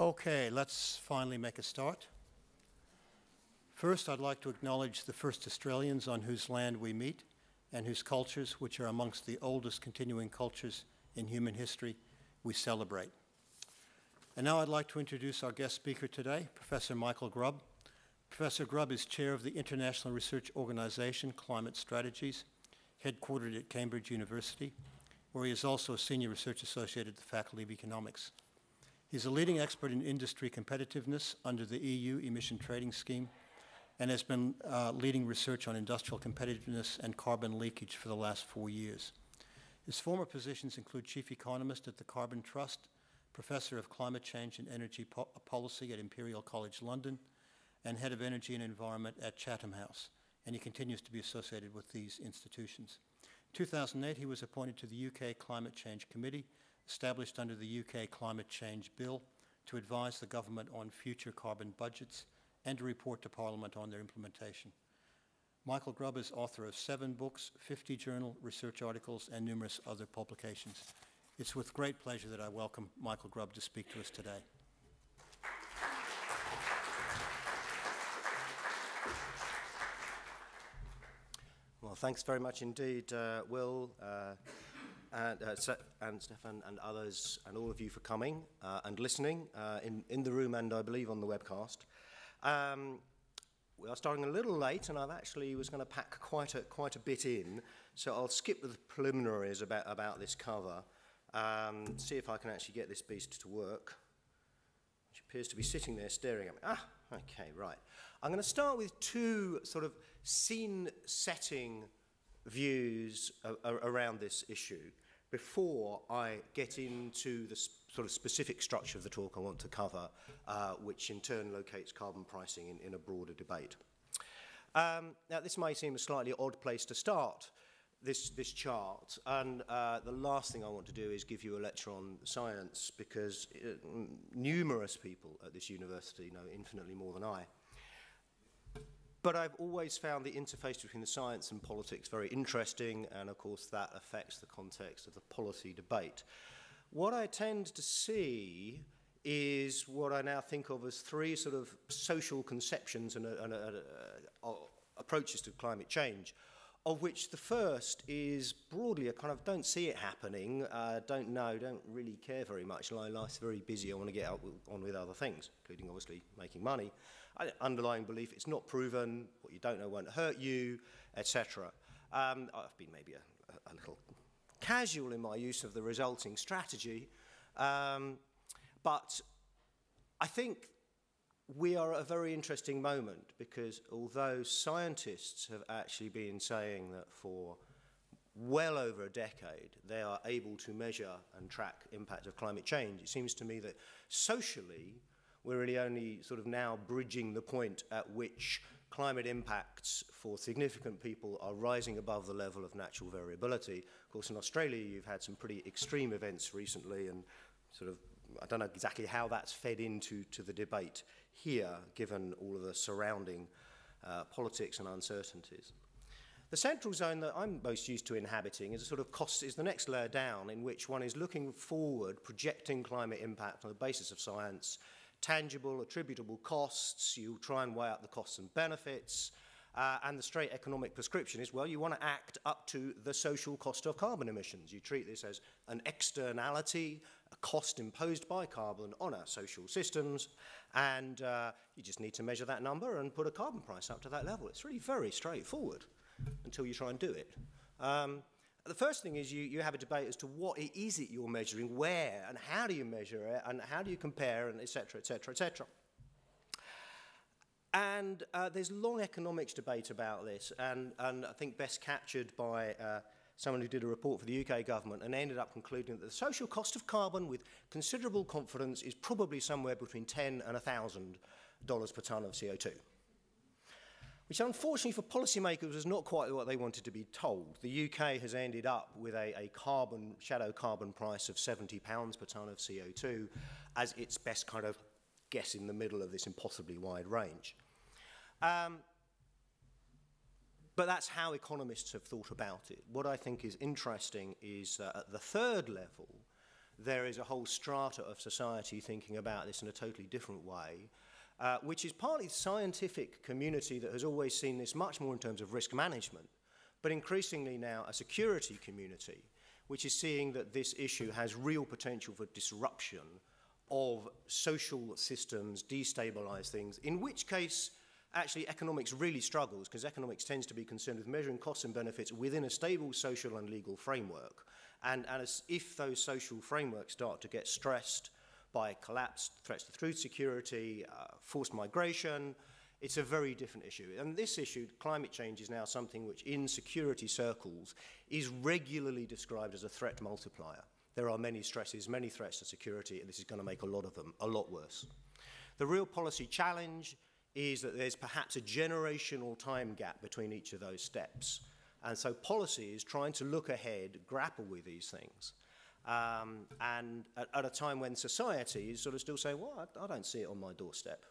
Okay, let's finally make a start. First, I'd like to acknowledge the first Australians on whose land we meet and whose cultures, which are amongst the oldest continuing cultures in human history, we celebrate. And now I'd like to introduce our guest speaker today, Professor Michael Grubb. Professor Grubb is chair of the International Research Organization Climate Strategies, headquartered at Cambridge University, where he is also a senior research associate at the Faculty of Economics. He's a leading expert in industry competitiveness under the EU emission trading scheme and has been uh, leading research on industrial competitiveness and carbon leakage for the last four years. His former positions include chief economist at the Carbon Trust, professor of climate change and energy po policy at Imperial College London, and head of energy and environment at Chatham House, and he continues to be associated with these institutions. In 2008, he was appointed to the UK Climate Change Committee, established under the UK Climate Change Bill, to advise the government on future carbon budgets and to report to Parliament on their implementation. Michael Grubb is author of seven books, 50 journal research articles, and numerous other publications. It's with great pleasure that I welcome Michael Grubb to speak to us today. Well, thanks very much indeed, uh, Will, uh, and, uh, and Stefan, and others, and all of you for coming uh, and listening uh, in, in the room and I believe on the webcast. Um, we are starting a little late, and I've actually was going to pack quite a, quite a bit in, so I'll skip the preliminaries about, about this cover, um, see if I can actually get this beast to work, which appears to be sitting there staring at me. Ah, okay, right. I'm going to start with two sort of scene setting views around this issue before I get into the sort of specific structure of the talk I want to cover, uh, which in turn locates carbon pricing in, in a broader debate. Um, now, this may seem a slightly odd place to start this, this chart, and uh, the last thing I want to do is give you a lecture on science, because uh, numerous people at this university know infinitely more than I. But I've always found the interface between the science and politics very interesting, and of course that affects the context of the policy debate. What I tend to see is what I now think of as three sort of social conceptions and, and, uh, approaches to climate change, of which the first is broadly a kind of don't see it happening, uh, don't know, don't really care very much, My life's very busy, I want to get out with, on with other things, including obviously making money underlying belief it's not proven, what you don't know won't hurt you, etc. Um, I've been maybe a, a, little casual in my use of the resulting strategy, um, but I think we are at a very interesting moment because although scientists have actually been saying that for well over a decade they are able to measure and track impact of climate change, it seems to me that socially we're really only sort of now bridging the point at which climate impacts for significant people are rising above the level of natural variability. Of course, in Australia, you've had some pretty extreme events recently and sort of, I don't know exactly how that's fed into to the debate here, given all of the surrounding uh, politics and uncertainties. The central zone that I'm most used to inhabiting is a sort of cost is the next layer down in which one is looking forward, projecting climate impact on the basis of science tangible, attributable costs, you try and weigh out the costs and benefits, uh, and the straight economic prescription is, well, you want to act up to the social cost of carbon emissions. You treat this as an externality, a cost imposed by carbon on our social systems, and uh, you just need to measure that number and put a carbon price up to that level. It's really very straightforward until you try and do it. Um, the first thing is you, you have a debate as to what it is it you're measuring, where, and how do you measure it, and how do you compare, and etc., etc., etc. And uh, there's long economics debate about this, and, and I think best captured by uh, someone who did a report for the UK government and ended up concluding that the social cost of carbon with considerable confidence is probably somewhere between 10 and $1,000 per tonne of CO2 which unfortunately for policymakers was not quite what they wanted to be told. The UK has ended up with a, a carbon, shadow carbon price of 70 pounds per tonne of CO2 as its best kind of guess in the middle of this impossibly wide range. Um, but that's how economists have thought about it. What I think is interesting is uh, at the third level, there is a whole strata of society thinking about this in a totally different way, uh, which is partly the scientific community that has always seen this much more in terms of risk management, but increasingly now a security community, which is seeing that this issue has real potential for disruption of social systems, destabilize things, in which case actually economics really struggles because economics tends to be concerned with measuring costs and benefits within a stable social and legal framework. And, and as if those social frameworks start to get stressed by collapse, threats to food security, uh, forced migration, it's a very different issue. And this issue, climate change, is now something which in security circles is regularly described as a threat multiplier. There are many stresses, many threats to security, and this is going to make a lot of them a lot worse. The real policy challenge is that there's perhaps a generational time gap between each of those steps. And so policy is trying to look ahead, grapple with these things. Um, and at, at, a time when society is sort of still saying, well, I, I don't see it on my doorstep.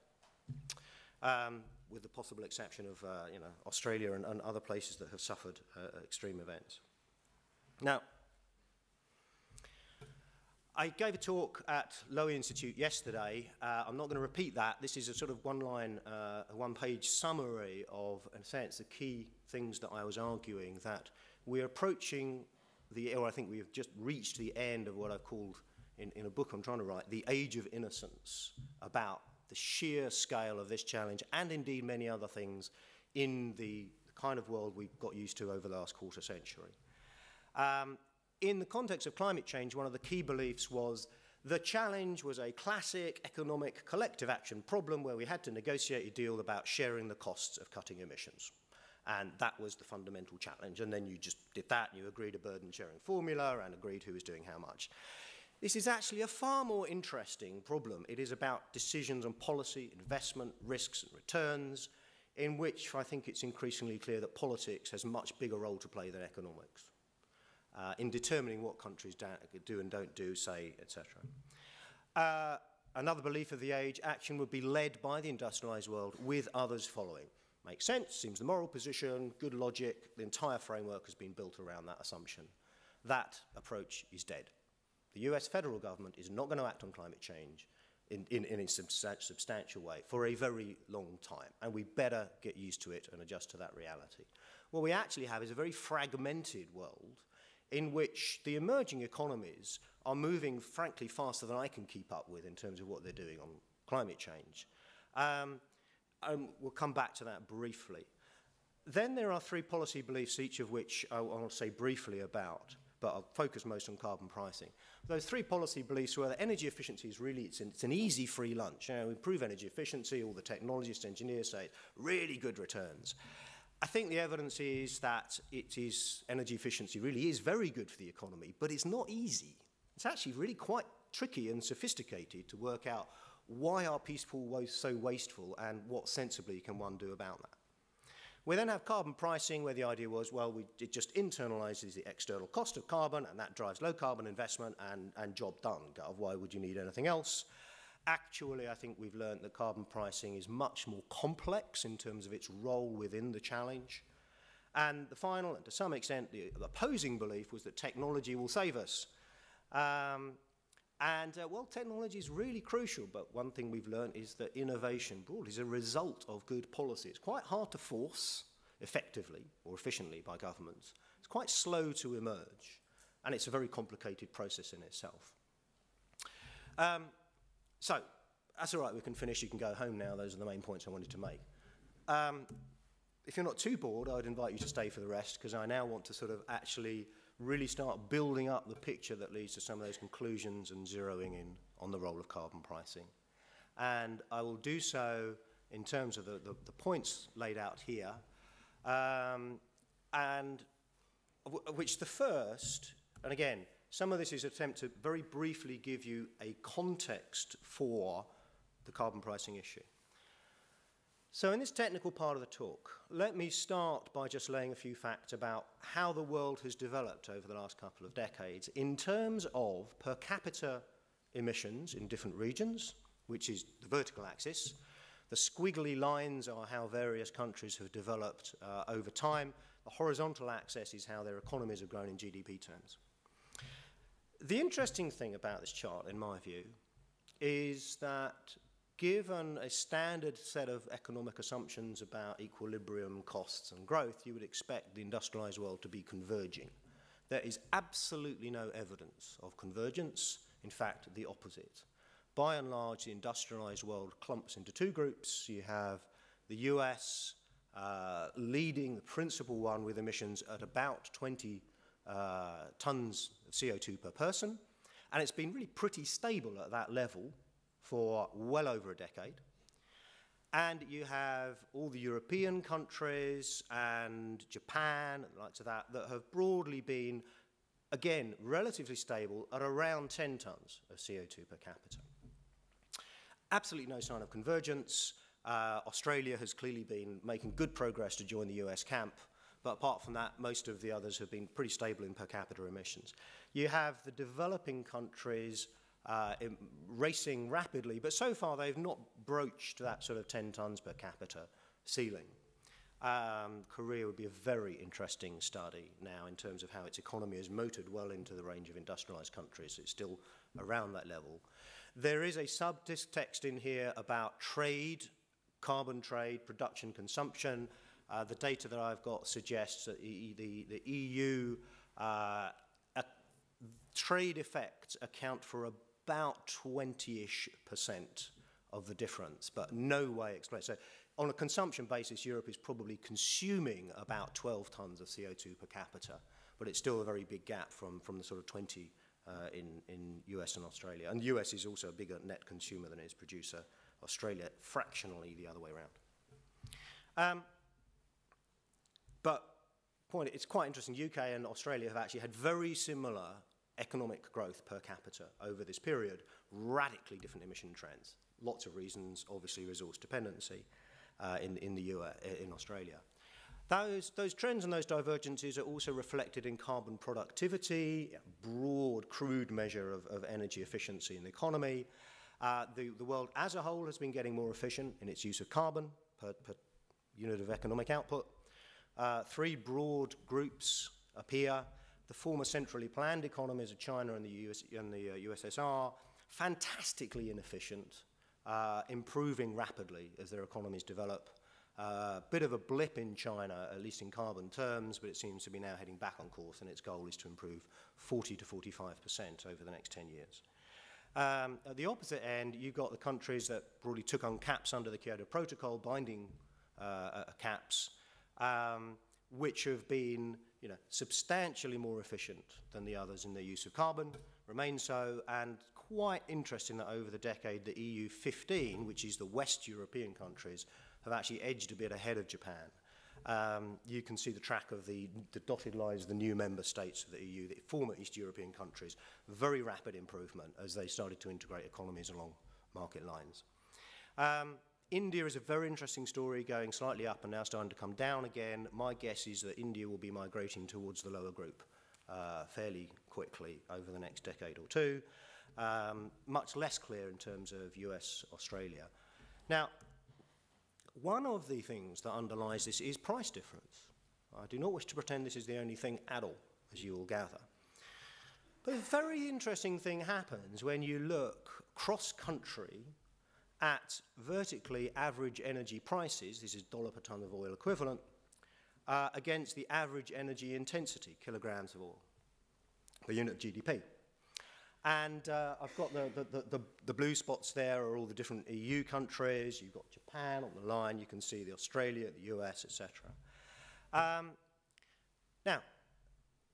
Um, with the possible exception of uh, you know, Australia and, and other places that have suffered uh, extreme events. Now, I gave a talk at Lowy Institute yesterday. Uh, I'm not going to repeat that. This is a sort of one-line, uh, one-page summary of, in a sense, the key things that I was arguing, that we're approaching the, or I think we have just reached the end of what I've called, in, in a book I'm trying to write, the age of innocence, about the sheer scale of this challenge, and indeed many other things in the kind of world we've got used to over the last quarter century. Um, in the context of climate change, one of the key beliefs was the challenge was a classic economic collective action problem where we had to negotiate a deal about sharing the costs of cutting emissions. And that was the fundamental challenge. And then you just did that, and you agreed a burden sharing formula and agreed who was doing how much. This is actually a far more interesting problem. It is about decisions on policy, investment, risks, and returns, in which I think it's increasingly clear that politics has much bigger role to play than economics uh, in determining what countries do and don't do, say, etc. Uh, another belief of the age, action would be led by the industrialized world with others following. Makes sense, seems the moral position, good logic, the entire framework has been built around that assumption. That approach is dead. The US federal government is not going to act on climate change in, in, in a substantial way for a very long time, and we better get used to it and adjust to that reality. What we actually have is a very fragmented world in which the emerging economies are moving, frankly, faster than I can keep up with in terms of what they're doing on climate change. Um, and we'll come back to that briefly. Then there are three policy beliefs, each of which I will say briefly about, but I'll focus most on carbon pricing. Those three policy beliefs were that energy efficiency is really, it's an, it's an easy free lunch. You know, improve energy efficiency, all the technologists, engineers say, really good returns. I think the evidence is that it is energy efficiency really is very good for the economy, but it's not easy. It's actually really quite tricky and sophisticated to work out why are people so wasteful and what sensibly can one do about that. We then have carbon pricing, where the idea was, well, we, it just internalizes the external cost of carbon, and that drives low carbon investment and, and job done. Why would you need anything else? Actually, I think we've learned that carbon pricing is much more complex in terms of its role within the challenge. And the final, and to some extent, the opposing belief was that technology will save us. Um, and, uh, well, technology is really crucial, but one thing we've learned is that innovation broadly is a result of good policy. It's quite hard to force effectively or efficiently by governments. It's quite slow to emerge, and it's a very complicated process in itself. Um, so, that's all right, we can finish. You can go home now. Those are the main points I wanted to make. Um, if you're not too bored, I'd invite you to stay for the rest because I now want to sort of actually really start building up the picture that leads to some of those conclusions and zeroing in on the role of carbon pricing. And I will do so in terms of the, the, the points laid out here, um, and which the first, and again, some of this is attempt to very briefly give you a context for the carbon pricing issue. So in this technical part of the talk, let me start by just laying a few facts about how the world has developed over the last couple of decades in terms of per capita emissions in different regions, which is the vertical axis. The squiggly lines are how various countries have developed uh, over time. The horizontal axis is how their economies have grown in GDP terms. the interesting thing about this chart, in my view, is that given a standard set of economic assumptions about equilibrium, costs, and growth, you would expect the industrialized world to be converging. There is absolutely no evidence of convergence, in fact, the opposite. By and large, the industrialized world clumps into two groups. You have the US uh, leading, the principal one with emissions at about 20 uh, tons of CO2 per person, and it's been really pretty stable at that level for well over a decade. And you have all the European countries and Japan and the likes of that that have broadly been, again, relatively stable at around 10 tons of CO2 per capita. Absolutely no sign of convergence. Uh, Australia has clearly been making good progress to join the US camp, but apart from that, most of the others have been pretty stable in per capita emissions. You have the developing countries uh, racing rapidly, but so far they've not broached that sort of 10 tons per capita ceiling. Um, Korea would be a very interesting study now in terms of how its economy has motored well into the range of industrialized countries. It's still around that level. There is a subtext in here about trade, carbon trade, production, consumption. Uh, the data that I've got suggests that the, the, the EU uh, trade effects account for about 20-ish percent of the difference, but no way explains. So on a consumption basis, Europe is probably consuming about 12 tons of CO2 per capita, but it's still a very big gap from, from the sort of 20 uh, in, in US and Australia. And the US is also a bigger net consumer than it is producer. Australia, fractionally the other way around. Um, but point, it's quite interesting. UK and Australia have actually had very similar economic growth per capita over this period, radically different emission trends. Lots of reasons, obviously resource dependency uh, in, in, the US, in Australia. Those, those trends and those divergences are also reflected in carbon productivity, broad, crude measure of, of energy efficiency in the economy. Uh, the, the world as a whole has been getting more efficient in its use of carbon per, per unit of economic output. Uh, three broad groups appear the former centrally planned economies of China and the, US, and the uh, USSR, fantastically inefficient, uh, improving rapidly as their economies develop. A uh, bit of a blip in China, at least in carbon terms, but it seems to be now heading back on course, and its goal is to improve 40 to 45% over the next 10 years. Um, at the opposite end, you've got the countries that broadly took on caps under the Kyoto Protocol, binding uh, caps, um, which have been you know, substantially more efficient than the others in their use of carbon, remain so, and quite interesting that over the decade the EU 15, which is the West European countries, have actually edged a bit ahead of Japan. Um, you can see the track of the, the dotted lines, the new member states of the EU, the former East European countries, very rapid improvement as they started to integrate economies along market lines. Um, India is a very interesting story, going slightly up and now starting to come down again. My guess is that India will be migrating towards the lower group uh, fairly quickly over the next decade or two. Um, much less clear in terms of US, Australia. Now, one of the things that underlies this is price difference. I do not wish to pretend this is the only thing at all, as you will gather. But a very interesting thing happens when you look cross-country at vertically average energy prices, this is dollar per ton of oil equivalent, uh, against the average energy intensity, kilograms of oil, per unit of GDP. And uh, I've got the, the, the, the, blue spots there are all the different EU countries. You've got Japan on the line. You can see the Australia, the US, etc. Um, now,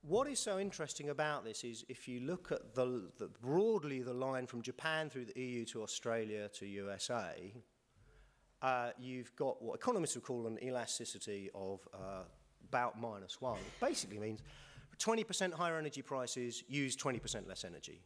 what is so interesting about this is if you look at the, the, broadly the line from Japan through the EU to Australia to USA, uh, you've got what economists would call an elasticity of uh, about minus one. It basically means 20% higher energy prices use 20% less energy.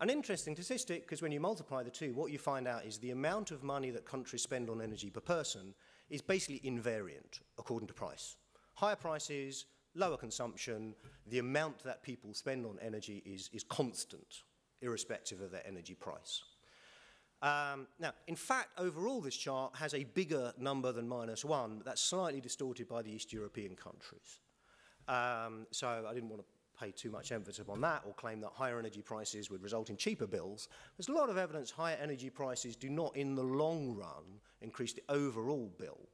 An interesting statistic, because when you multiply the two, what you find out is the amount of money that countries spend on energy per person is basically invariant according to price. Higher prices, lower consumption, the amount that people spend on energy is, is constant, irrespective of their energy price. Um, now, in fact, overall, this chart has a bigger number than minus one. but That's slightly distorted by the East European countries. Um, so I didn't want to pay too much emphasis on that or claim that higher energy prices would result in cheaper bills. There's a lot of evidence higher energy prices do not, in the long run, increase the overall bill.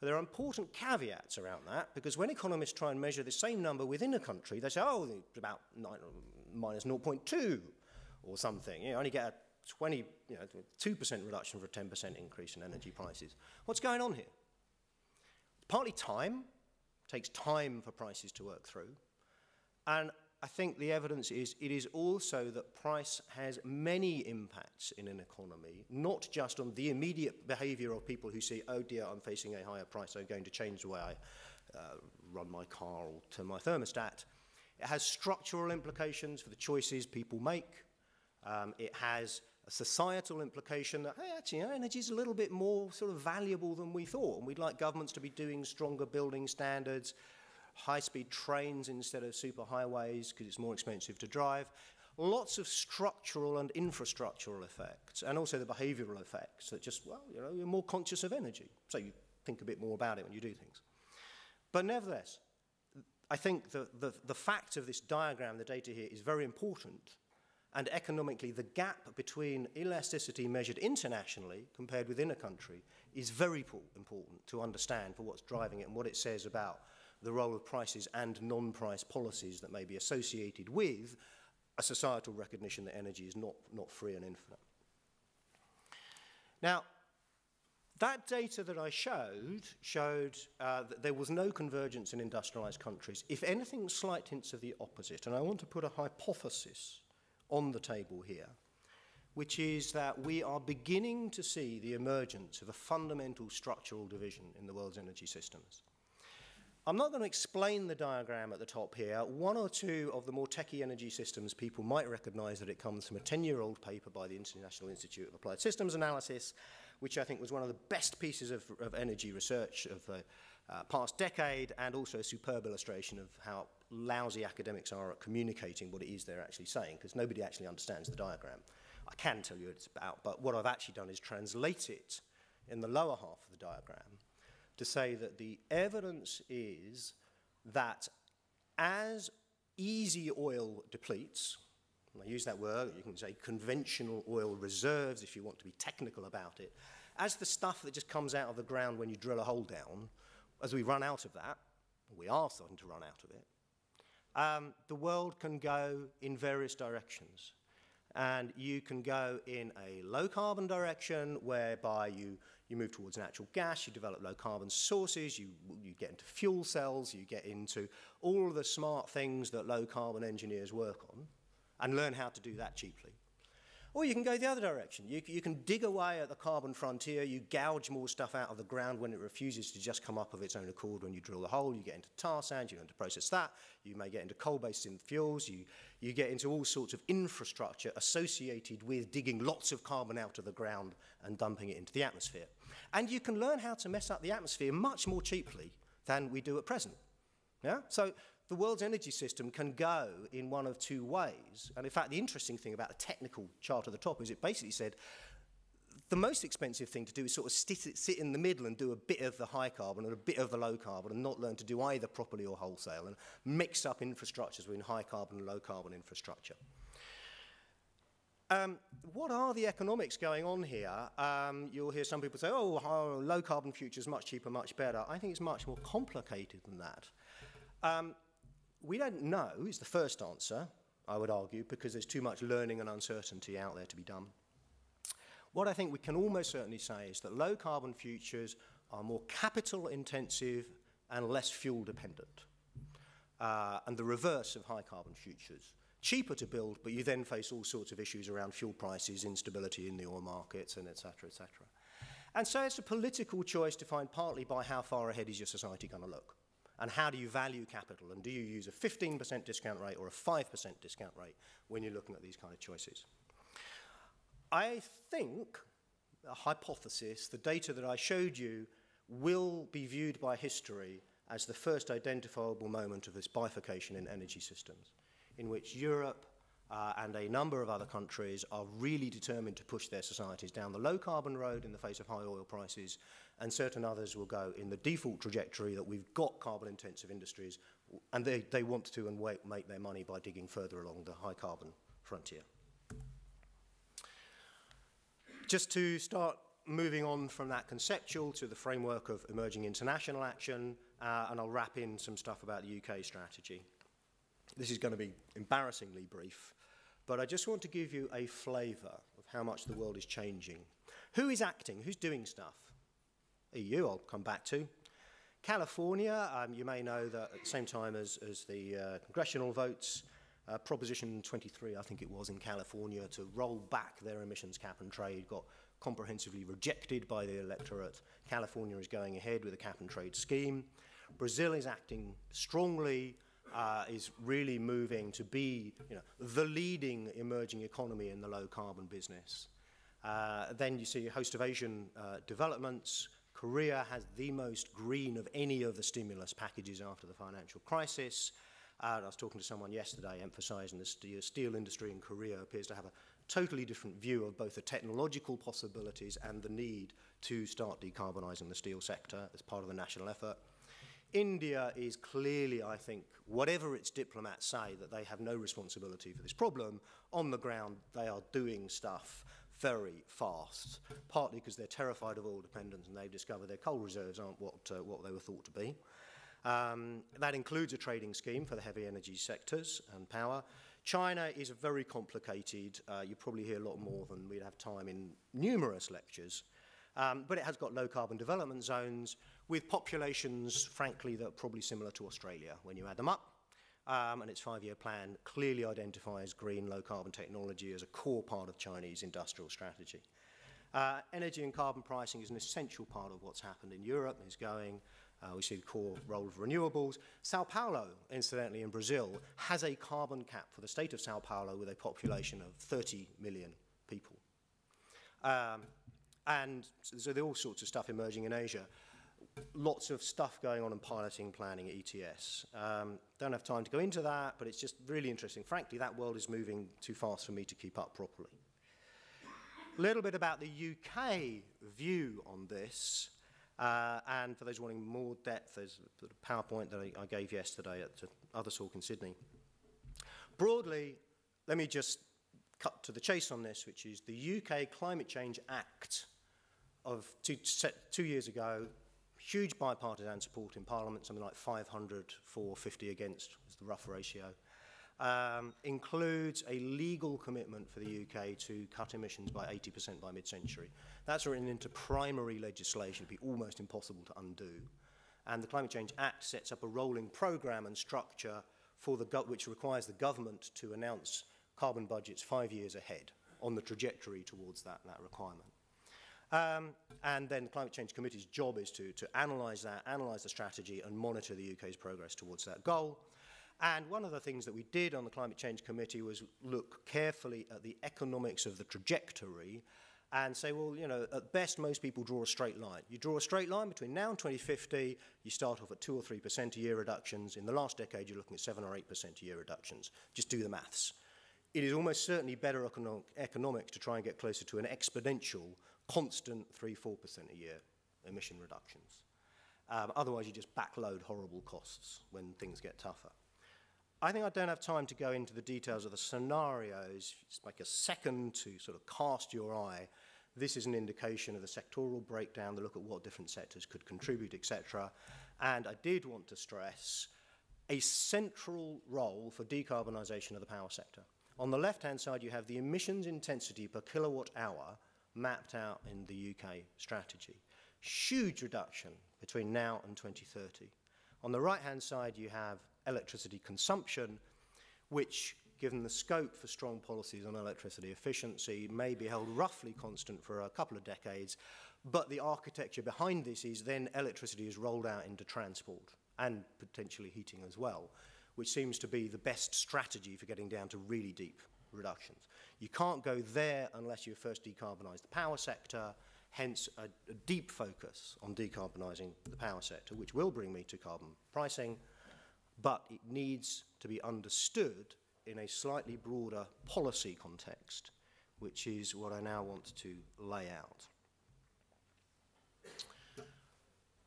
But there are important caveats around that because when economists try and measure the same number within a country, they say, oh, it's about nine, minus 0.2 or something. You only get a 20, you know, 2% reduction for a 10% increase in energy prices. What's going on here? Partly time, takes time for prices to work through. And I think the evidence is it is also that price has many impacts in an economy, not just on the immediate behavior of people who say, oh dear, I'm facing a higher price, I'm going to change the way I uh, run my car or turn my thermostat. It has structural implications for the choices people make. Um, it has a societal implication that, hey, actually, energy is a little bit more sort of valuable than we thought, and we'd like governments to be doing stronger building standards, high-speed trains instead of superhighways because it's more expensive to drive. Lots of structural and infrastructural effects, and also the behavioural effects that just, well, you know, you're more conscious of energy, so you think a bit more about it when you do things. But nevertheless, I think the, the, the fact of this diagram, the data here, is very important. And economically, the gap between elasticity measured internationally compared within a country is very important to understand for what's driving it and what it says about the role of prices and non-price policies that may be associated with a societal recognition that energy is not, not free and infinite. Now, that data that I showed showed uh, that there was no convergence in industrialized countries. If anything, slight hints of the opposite. And I want to put a hypothesis on the table here, which is that we are beginning to see the emergence of a fundamental structural division in the world's energy systems. I'm not going to explain the diagram at the top here. One or two of the more techie energy systems, people might recognize that it comes from a 10-year-old paper by the International Institute of Applied Systems Analysis, which I think was one of the best pieces of, of energy research of the uh, past decade, and also a superb illustration of how lousy academics are at communicating what it is they're actually saying, because nobody actually understands the diagram. I can tell you what it's about, but what I've actually done is translate it in the lower half of the diagram to say that the evidence is that as easy oil depletes, and I use that word, you can say conventional oil reserves if you want to be technical about it, as the stuff that just comes out of the ground when you drill a hole down, as we run out of that, we are starting to run out of it, um, the world can go in various directions. And you can go in a low carbon direction whereby you you move towards natural gas, you develop low carbon sources, you, you get into fuel cells, you get into all of the smart things that low carbon engineers work on and learn how to do that cheaply. Or you can go the other direction. You, you can dig away at the carbon frontier, you gouge more stuff out of the ground when it refuses to just come up of its own accord when you drill the hole, you get into tar sands, you learn to process that, you may get into coal-based fuels, you, you get into all sorts of infrastructure associated with digging lots of carbon out of the ground and dumping it into the atmosphere. And you can learn how to mess up the atmosphere much more cheaply than we do at present. Yeah? So the world's energy system can go in one of two ways. And in fact, the interesting thing about the technical chart at the top is it basically said the most expensive thing to do is sort of sit, sit in the middle and do a bit of the high carbon and a bit of the low carbon and not learn to do either properly or wholesale and mix up infrastructures between high carbon and low carbon infrastructure. Um, what are the economics going on here? Um, you'll hear some people say, oh, low carbon future is much cheaper, much better. I think it's much more complicated than that. Um, we don't know is the first answer, I would argue, because there's too much learning and uncertainty out there to be done. What I think we can almost certainly say is that low carbon futures are more capital intensive and less fuel dependent. Uh, and the reverse of high carbon futures. Cheaper to build, but you then face all sorts of issues around fuel prices, instability in the oil markets, and et cetera, et cetera. And so it's a political choice defined partly by how far ahead is your society going to look and how do you value capital? And do you use a 15% discount rate or a 5% discount rate when you're looking at these kind of choices? I think, a hypothesis, the data that I showed you will be viewed by history as the first identifiable moment of this bifurcation in energy systems, in which Europe uh, and a number of other countries are really determined to push their societies down the low carbon road in the face of high oil prices, and certain others will go in the default trajectory that we've got carbon intensive industries, and they, they want to and wait, make their money by digging further along the high carbon frontier. Just to start moving on from that conceptual to the framework of emerging international action, uh, and I'll wrap in some stuff about the UK strategy. This is going to be embarrassingly brief, but I just want to give you a flavour of how much the world is changing. Who is acting? Who's doing stuff? EU, I'll come back to. California, um, you may know that at the same time as, as the uh, congressional votes, uh, Proposition 23, I think it was, in California to roll back their emissions cap and trade got comprehensively rejected by the electorate. California is going ahead with a cap and trade scheme. Brazil is acting strongly, uh, is really moving to be you know, the leading emerging economy in the low carbon business. Uh, then you see a host of Asian uh, developments. Korea has the most green of any of the stimulus packages after the financial crisis. Uh, I was talking to someone yesterday emphasizing the steel industry in Korea appears to have a totally different view of both the technological possibilities and the need to start decarbonising the steel sector as part of the national effort. India is clearly, I think, whatever its diplomats say, that they have no responsibility for this problem, on the ground they are doing stuff very fast, partly because they're terrified of oil dependence and they've discovered their coal reserves aren't what, uh, what they were thought to be. Um, that includes a trading scheme for the heavy energy sectors and power. China is a very complicated. Uh, you probably hear a lot more than we'd have time in numerous lectures. Um, but it has got low carbon development zones with populations, frankly, that are probably similar to Australia when you add them up. Um, and its five-year plan clearly identifies green low carbon technology as a core part of Chinese industrial strategy. Uh, energy and carbon pricing is an essential part of what's happened in Europe, is going. Uh, we see the core role of renewables. Sao Paulo, incidentally, in Brazil, has a carbon cap for the state of Sao Paulo with a population of 30 million people. Um, and so there are all sorts of stuff emerging in Asia. Lots of stuff going on in piloting, planning, ETS. Um, don't have time to go into that, but it's just really interesting. Frankly, that world is moving too fast for me to keep up properly. A little bit about the UK view on this. Uh, and for those wanting more depth, there's a PowerPoint that I, I gave yesterday at the Other Talk in Sydney. Broadly, let me just cut to the chase on this, which is the UK Climate Change Act of two, two years ago, huge bipartisan support in Parliament, something like 500 for, 50 against was the rough ratio um, includes a legal commitment for the UK to cut emissions by 80% by mid-century. That's written into primary legislation, it'd be almost impossible to undo. And the Climate Change Act sets up a rolling programme and structure for the which requires the government to announce carbon budgets five years ahead on the trajectory towards that, that requirement. Um, and then the Climate Change Committee's job is to, to analyse that, analyse the strategy and monitor the UK's progress towards that goal. And one of the things that we did on the Climate Change Committee was look carefully at the economics of the trajectory and say, well, you know, at best, most people draw a straight line. You draw a straight line between now and 2050, you start off at 2 or 3% a year reductions. In the last decade, you're looking at 7 or 8% a year reductions. Just do the maths. It is almost certainly better econo economics to try and get closer to an exponential, constant 3 4% a year emission reductions. Um, otherwise, you just backload horrible costs when things get tougher. I think I don't have time to go into the details of the scenarios. Just like a second to sort of cast your eye. This is an indication of the sectoral breakdown, the look at what different sectors could contribute, etc. And I did want to stress a central role for decarbonisation of the power sector. On the left-hand side, you have the emissions intensity per kilowatt hour mapped out in the UK strategy. Huge reduction between now and 2030. On the right-hand side, you have electricity consumption, which, given the scope for strong policies on electricity efficiency, may be held roughly constant for a couple of decades. But the architecture behind this is then electricity is rolled out into transport and potentially heating as well, which seems to be the best strategy for getting down to really deep reductions. You can't go there unless you first decarbonise the power sector, hence a, a deep focus on decarbonising the power sector, which will bring me to carbon pricing, but it needs to be understood in a slightly broader policy context, which is what I now want to lay out.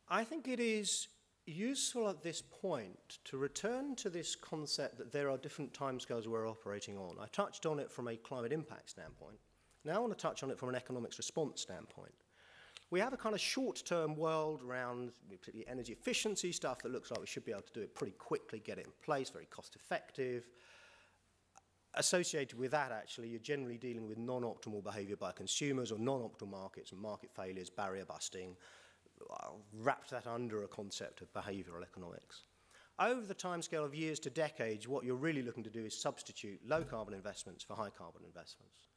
I think it is useful at this point to return to this concept that there are different timescales we're operating on. I touched on it from a climate impact standpoint. Now I want to touch on it from an economics response standpoint. We have a kind of short-term world around particularly energy efficiency stuff that looks like we should be able to do it pretty quickly, get it in place, very cost-effective. Associated with that, actually, you're generally dealing with non-optimal behavior by consumers or non-optimal markets and market failures, barrier busting, I'll wrap that under a concept of behavioural economics. Over the timescale of years to decades, what you're really looking to do is substitute low carbon investments for high carbon investments.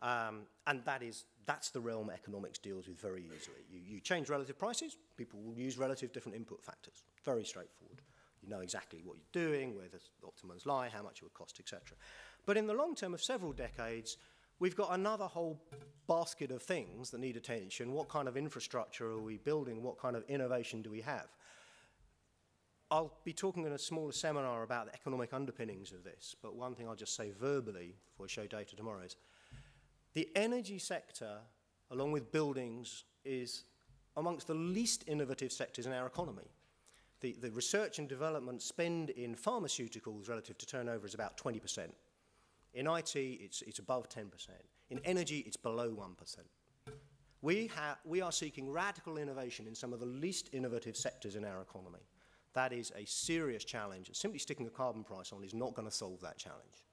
Um, and that is, that's the realm economics deals with very easily. You, you change relative prices, people will use relative different input factors. Very straightforward. You know exactly what you're doing, where the optimums lie, how much it would cost, etc. But in the long term of several decades, We've got another whole basket of things that need attention. What kind of infrastructure are we building? What kind of innovation do we have? I'll be talking in a smaller seminar about the economic underpinnings of this, but one thing I'll just say verbally before I show data tomorrow is the energy sector, along with buildings, is amongst the least innovative sectors in our economy. The, the research and development spend in pharmaceuticals relative to turnover is about 20 percent. In IT, it's, it's above 10%. In energy, it's below 1%. We, we are seeking radical innovation in some of the least innovative sectors in our economy. That is a serious challenge. Simply sticking a carbon price on is not going to solve that challenge.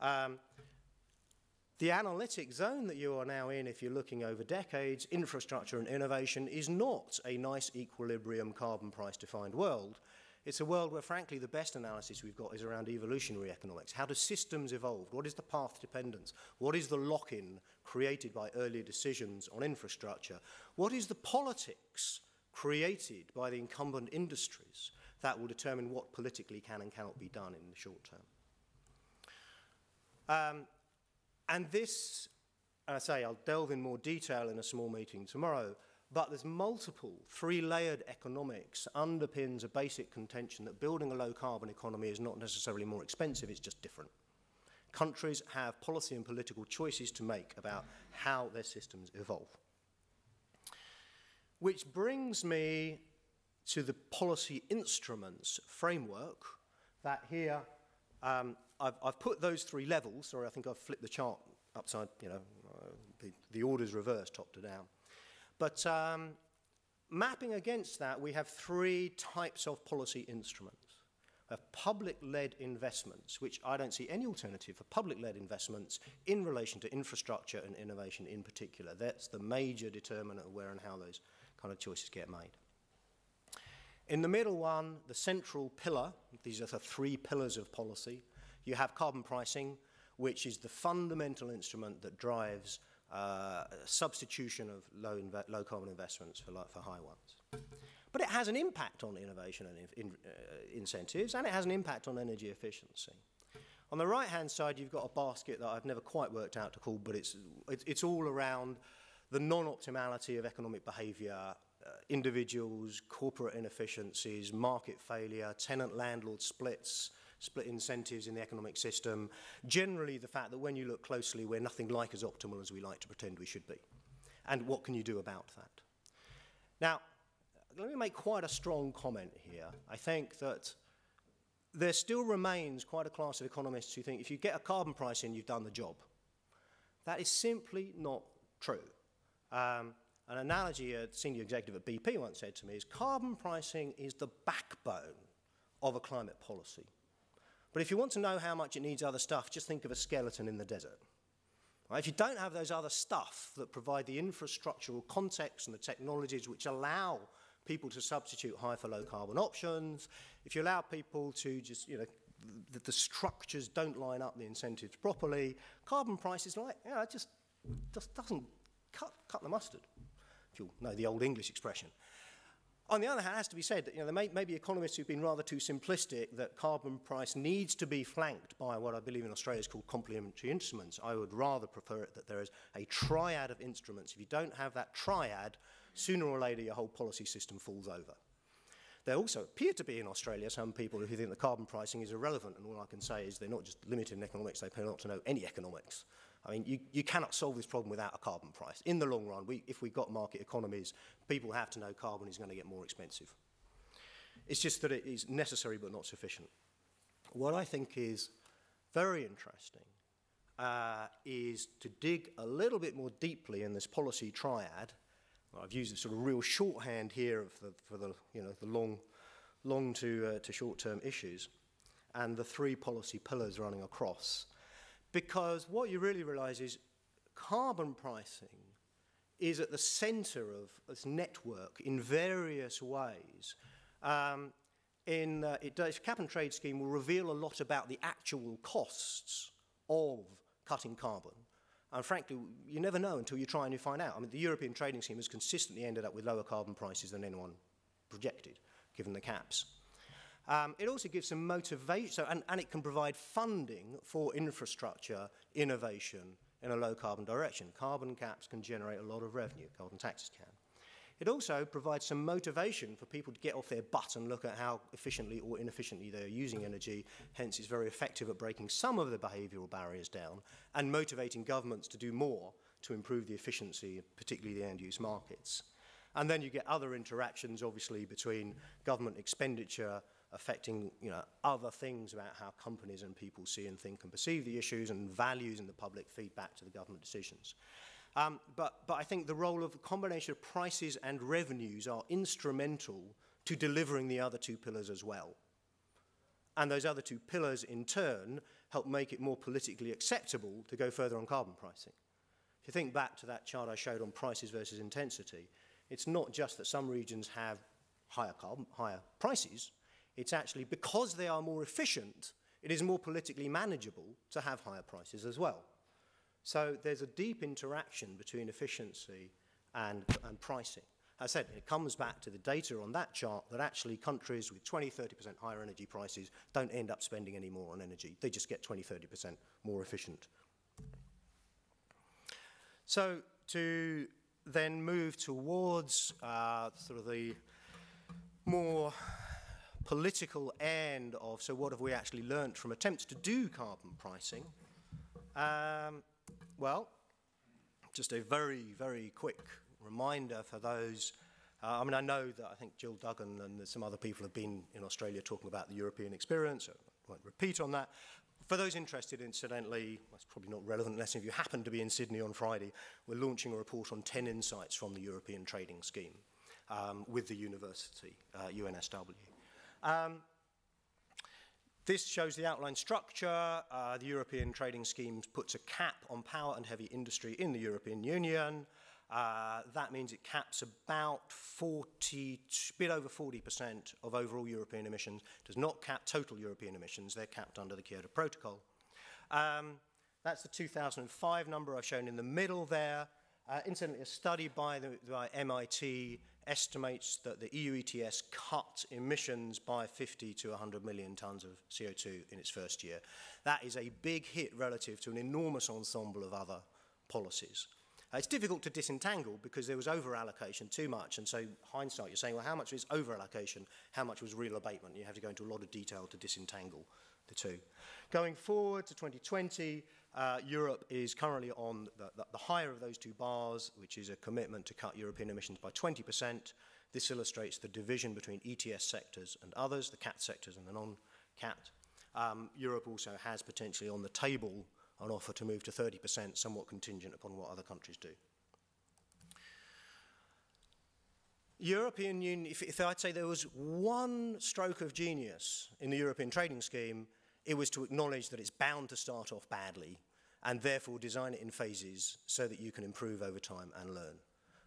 Um, the analytic zone that you are now in, if you're looking over decades, infrastructure and innovation, is not a nice equilibrium carbon price defined world. It's a world where, frankly, the best analysis we've got is around evolutionary economics. How do systems evolve? What is the path dependence? What is the lock-in created by earlier decisions on infrastructure? What is the politics created by the incumbent industries that will determine what politically can and cannot be done in the short term? Um, and this, I say, I'll delve in more detail in a small meeting tomorrow, but there's multiple three-layered economics underpins a basic contention that building a low-carbon economy is not necessarily more expensive, it's just different. Countries have policy and political choices to make about how their systems evolve. Which brings me to the policy instruments framework that here, um, I've, I've put those three levels, sorry, I think I've flipped the chart upside, you know, uh, the, the order's reversed top to down. But um, mapping against that, we have three types of policy instruments. We have public-led investments, which I don't see any alternative for public-led investments in relation to infrastructure and innovation in particular. That's the major determinant of where and how those kind of choices get made. In the middle one, the central pillar, these are the three pillars of policy, you have carbon pricing, which is the fundamental instrument that drives uh, substitution of low, low carbon investments for, for high ones. But it has an impact on innovation and in, uh, incentives, and it has an impact on energy efficiency. On the right-hand side, you've got a basket that I've never quite worked out to call, but it's, it's, all around the non-optimality of economic behaviour, uh, individuals, corporate inefficiencies, market failure, tenant-landlord splits, split incentives in the economic system, generally the fact that when you look closely, we're nothing like as optimal as we like to pretend we should be. And what can you do about that? Now, let me make quite a strong comment here. I think that there still remains quite a class of economists who think if you get a carbon price in, you've done the job. That is simply not true. Um, an analogy a senior executive at BP once said to me is carbon pricing is the backbone of a climate policy. But if you want to know how much it needs other stuff, just think of a skeleton in the desert. Right? If you don't have those other stuff that provide the infrastructural context and the technologies which allow people to substitute high for low carbon options, if you allow people to just, you know, the, the structures don't line up the incentives properly, carbon prices like, you know, it just, just doesn't cut, cut the mustard, if you know the old English expression. On the other hand, it has to be said that you know, there may, may be economists who've been rather too simplistic that carbon price needs to be flanked by what I believe in Australia is called complementary instruments. I would rather prefer it that there is a triad of instruments. If you don't have that triad, sooner or later your whole policy system falls over. There also appear to be in Australia some people who think that carbon pricing is irrelevant, and all I can say is they're not just limited in economics, they appear not to know any economics. I mean, you, you cannot solve this problem without a carbon price. In the long run, we, if we've got market economies, people have to know carbon is going to get more expensive. It's just that it is necessary but not sufficient. What I think is very interesting uh, is to dig a little bit more deeply in this policy triad. I've used a sort of real shorthand here the, for the, you know, the long, long to, uh, to short-term issues and the three policy pillars running across. Because what you really realize is carbon pricing is at the center of this network in various ways. Um, in uh, it does, cap and trade scheme will reveal a lot about the actual costs of cutting carbon. And frankly, you never know until you try and you find out. I mean, the European trading scheme has consistently ended up with lower carbon prices than anyone projected, given the caps. Um, it also gives some motivation, so, and, and it can provide funding for infrastructure innovation in a low carbon direction. Carbon caps can generate a lot of revenue, carbon taxes can. It also provides some motivation for people to get off their butt and look at how efficiently or inefficiently they are using energy. Hence, it's very effective at breaking some of the behavioural barriers down and motivating governments to do more to improve the efficiency, particularly the end-use markets. And then you get other interactions, obviously, between government expenditure affecting you know, other things about how companies and people see and think and perceive the issues and values in the public feedback to the government decisions. Um, but, but I think the role of a combination of prices and revenues are instrumental to delivering the other two pillars as well. And those other two pillars, in turn, help make it more politically acceptable to go further on carbon pricing. If you think back to that chart I showed on prices versus intensity, it's not just that some regions have higher, carbon, higher prices, it's actually because they are more efficient, it is more politically manageable to have higher prices as well. So there's a deep interaction between efficiency and, and pricing. As I said, it comes back to the data on that chart that actually countries with 20, 30% higher energy prices don't end up spending any more on energy. They just get 20, 30% more efficient. So to then move towards uh, sort of the more political end of, so what have we actually learnt from attempts to do carbon pricing? Um, well, just a very, very quick reminder for those. Uh, I mean, I know that I think Jill Duggan and some other people have been in Australia talking about the European experience. So I won't repeat on that. For those interested, incidentally, that's probably not relevant unless if you happen to be in Sydney on Friday, we're launching a report on 10 insights from the European Trading Scheme um, with the university, uh, UNSW. Um, this shows the outline structure. Uh, the European trading scheme puts a cap on power and heavy industry in the European Union. Uh, that means it caps about 40, bit over 40% of overall European emissions. Does not cap total European emissions. They're capped under the Kyoto Protocol. Um, that's the 2005 number I've shown in the middle there. Uh, incidentally, a study by, the, by MIT estimates that the EU ETS cut emissions by 50 to 100 million tonnes of CO2 in its first year. That is a big hit relative to an enormous ensemble of other policies. Uh, it's difficult to disentangle because there was overallocation too much. And so hindsight, you're saying, well, how much is overallocation? How much was real abatement? You have to go into a lot of detail to disentangle the two. Going forward to 2020, uh, Europe is currently on the, the, the higher of those two bars, which is a commitment to cut European emissions by 20%. This illustrates the division between ETS sectors and others, the CAT sectors and the non-CAT. Um, Europe also has potentially on the table an offer to move to 30%, somewhat contingent upon what other countries do. European Union, if, if I'd say there was one stroke of genius in the European trading scheme, it was to acknowledge that it's bound to start off badly and therefore design it in phases so that you can improve over time and learn.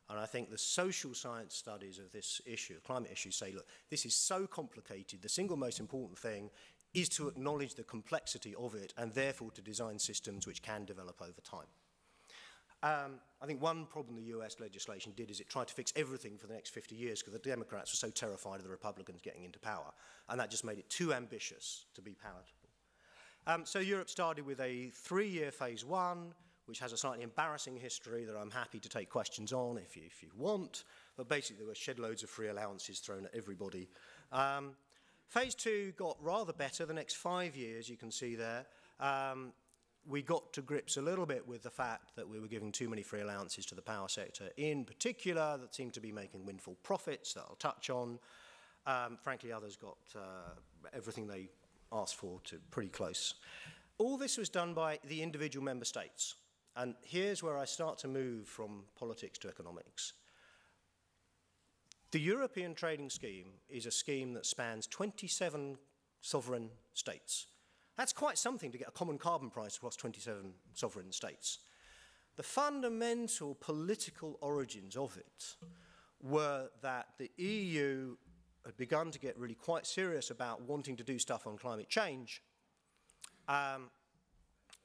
And I think the social science studies of this issue, climate issue, say, look, this is so complicated. The single most important thing is to acknowledge the complexity of it and therefore to design systems which can develop over time. Um, I think one problem the US legislation did is it tried to fix everything for the next 50 years because the Democrats were so terrified of the Republicans getting into power. And that just made it too ambitious to be palatable. Um, so Europe started with a three-year phase one, which has a slightly embarrassing history that I'm happy to take questions on if you, if you want. But basically, there were shed loads of free allowances thrown at everybody. Um, phase two got rather better. The next five years, you can see there, um, we got to grips a little bit with the fact that we were giving too many free allowances to the power sector in particular that seemed to be making windfall profits that I'll touch on. Um, frankly, others got uh, everything they asked for to pretty close. All this was done by the individual member states. And here's where I start to move from politics to economics. The European Trading Scheme is a scheme that spans 27 sovereign states. That's quite something to get a common carbon price across 27 sovereign states. The fundamental political origins of it were that the EU had begun to get really quite serious about wanting to do stuff on climate change. Um,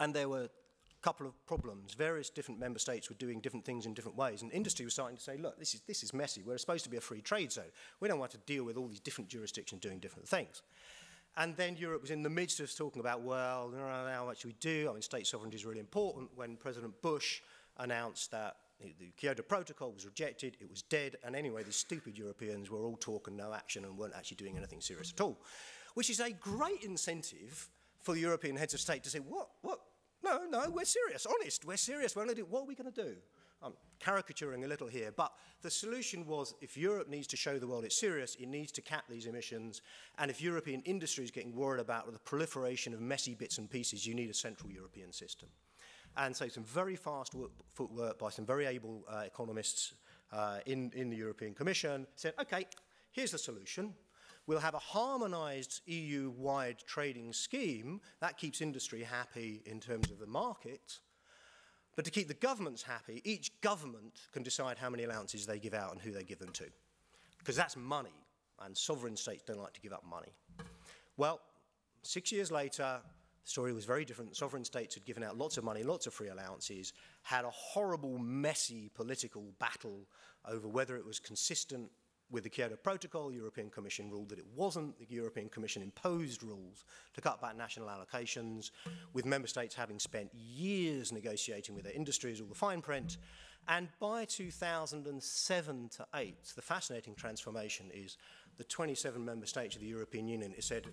and there were a couple of problems. Various different member states were doing different things in different ways, and industry was starting to say, look, this is, this is messy. We're supposed to be a free trade zone. We don't want to deal with all these different jurisdictions doing different things. And then Europe was in the midst of talking about, well, how much we do. I mean, state sovereignty is really important. When President Bush announced that the Kyoto Protocol was rejected, it was dead, and anyway, the stupid Europeans were all talk and no action and weren't actually doing anything serious at all. Which is a great incentive for European heads of state to say, what, what, no, no, we're serious, honest, we're serious. We're do, what are we going to do? I'm caricaturing a little here, but the solution was if Europe needs to show the world it's serious, it needs to cap these emissions. And if European industry is getting worried about the proliferation of messy bits and pieces, you need a central European system. And so some very fast work, footwork by some very able uh, economists uh, in, in the European Commission said, okay, here's the solution. We'll have a harmonized EU-wide trading scheme that keeps industry happy in terms of the market. But to keep the governments happy, each government can decide how many allowances they give out and who they give them to. Because that's money, and sovereign states don't like to give up money. Well, six years later, the story was very different. Sovereign states had given out lots of money, lots of free allowances, had a horrible, messy political battle over whether it was consistent with the Kyoto Protocol, the European Commission ruled that it wasn't. The European Commission imposed rules to cut back national allocations, with member states having spent years negotiating with their industries, all the fine print. And by 2007 to 8, the fascinating transformation is the 27 member states of the European Union said,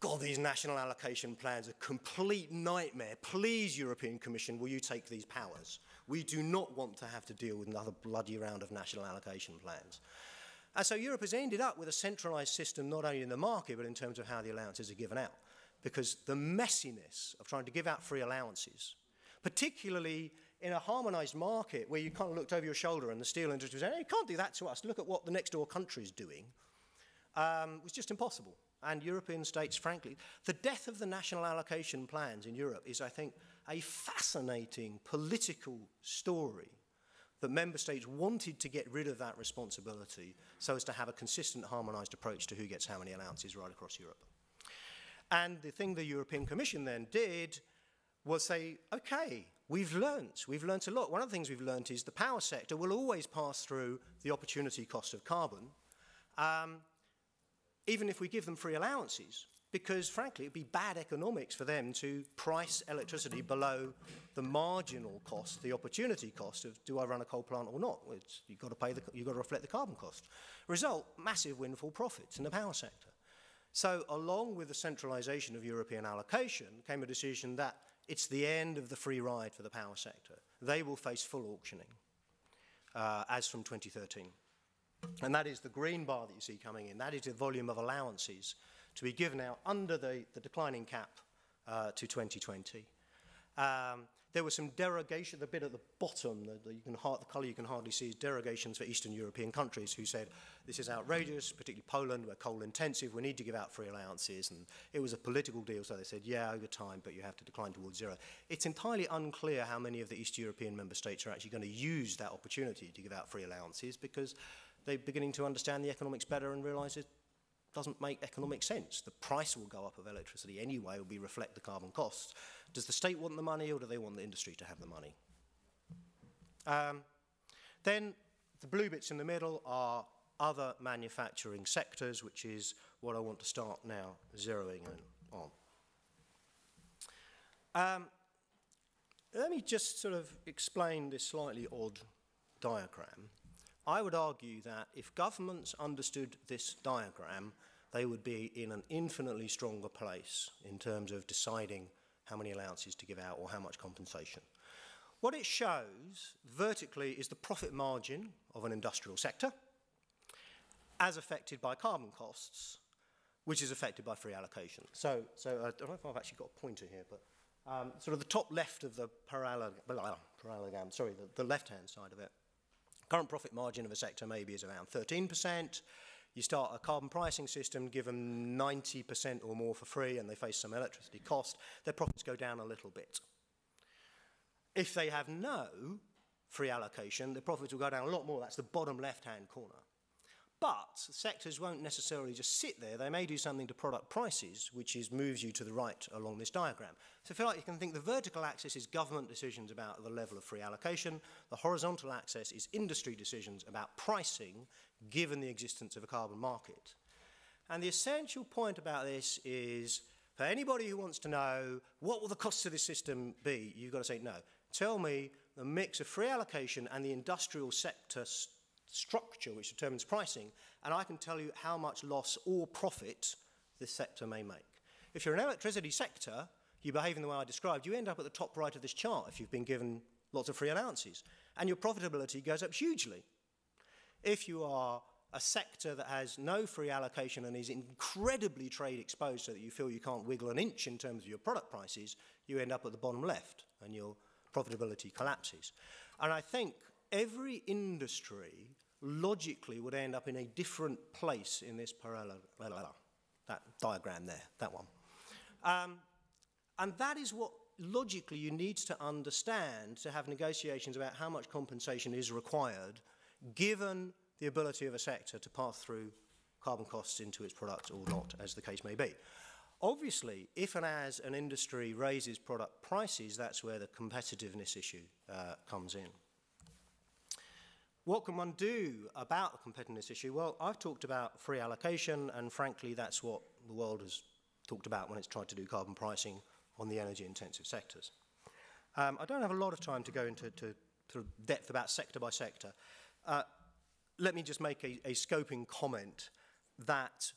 God, these national allocation plans are a complete nightmare. Please, European Commission, will you take these powers? We do not want to have to deal with another bloody round of national allocation plans. And so Europe has ended up with a centralized system not only in the market, but in terms of how the allowances are given out. Because the messiness of trying to give out free allowances, particularly in a harmonized market where you kind of looked over your shoulder and the steel industry was saying, hey, you can't do that to us, look at what the next door country is doing, um, was just impossible. And European states, frankly, the death of the national allocation plans in Europe is, I think, a fascinating political story that member states wanted to get rid of that responsibility so as to have a consistent harmonized approach to who gets how many allowances right across Europe. And the thing the European Commission then did was say, okay, we've learnt, we've learnt a lot. One of the things we've learnt is the power sector will always pass through the opportunity cost of carbon, um, even if we give them free allowances because frankly it'd be bad economics for them to price electricity below the marginal cost, the opportunity cost of do I run a coal plant or not? It's, you've got to pay the, you've got to reflect the carbon cost. Result, massive windfall profits in the power sector. So along with the centralization of European allocation came a decision that it's the end of the free ride for the power sector. They will face full auctioning uh, as from 2013. And that is the green bar that you see coming in. That is the volume of allowances to be given out under the, the declining cap uh, to 2020. Um, there was some derogation, the bit at the bottom, the, you can the colour you can hardly see is derogations for Eastern European countries who said, this is outrageous, particularly Poland, we're coal intensive, we need to give out free allowances. And it was a political deal, so they said, yeah, over time, but you have to decline towards zero. It's entirely unclear how many of the East European member states are actually going to use that opportunity to give out free allowances because they're beginning to understand the economics better and realise it doesn't make economic sense. The price will go up of electricity anyway, will be reflect the carbon costs. Does the state want the money or do they want the industry to have the money? Um, then the blue bits in the middle are other manufacturing sectors, which is what I want to start now zeroing in on. Um, let me just sort of explain this slightly odd diagram. I would argue that if governments understood this diagram, they would be in an infinitely stronger place in terms of deciding how many allowances to give out or how much compensation. What it shows vertically is the profit margin of an industrial sector. as affected by carbon costs, which is affected by free allocation. So, so I don't know if I've actually got a pointer here, but um, sort of the top left of the parallelogram, parallelogram sorry, the, the left-hand side of it, Current profit margin of a sector maybe is around 13%. You start a carbon pricing system, give them 90% or more for free, and they face some electricity cost, their profits go down a little bit. If they have no free allocation, the profits will go down a lot more. That's the bottom left-hand corner. But sectors won't necessarily just sit there. They may do something to product prices, which is moves you to the right along this diagram. So I feel like you can think the vertical axis is government decisions about the level of free allocation. The horizontal axis is industry decisions about pricing, given the existence of a carbon market. And the essential point about this is, for anybody who wants to know what will the costs of this system be, you've got to say, no, tell me the mix of free allocation and the industrial sector structure which determines pricing, and I can tell you how much loss or profit this sector may make. If you're an electricity sector, you behave in the way I described, you end up at the top right of this chart if you've been given lots of free allowances, and your profitability goes up hugely. If you are a sector that has no free allocation and is incredibly trade exposed so that you feel you can't wiggle an inch in terms of your product prices, you end up at the bottom left and your profitability collapses. And I think every industry logically would end up in a different place in this parallel, that diagram there, that one. Um, and that is what logically you need to understand to have negotiations about how much compensation is required given the ability of a sector to pass through carbon costs into its products or not, as the case may be. Obviously, if and as an industry raises product prices, that's where the competitiveness issue uh, comes in. what can one do about the competitiveness issue? Well, I've talked about free allocation, and frankly, that's what the world has talked about when it's tried to do carbon pricing on the energy-intensive sectors. Um, I don't have a lot of time to go into to, to depth about sector by sector. Uh, let me just make a, a scoping comment that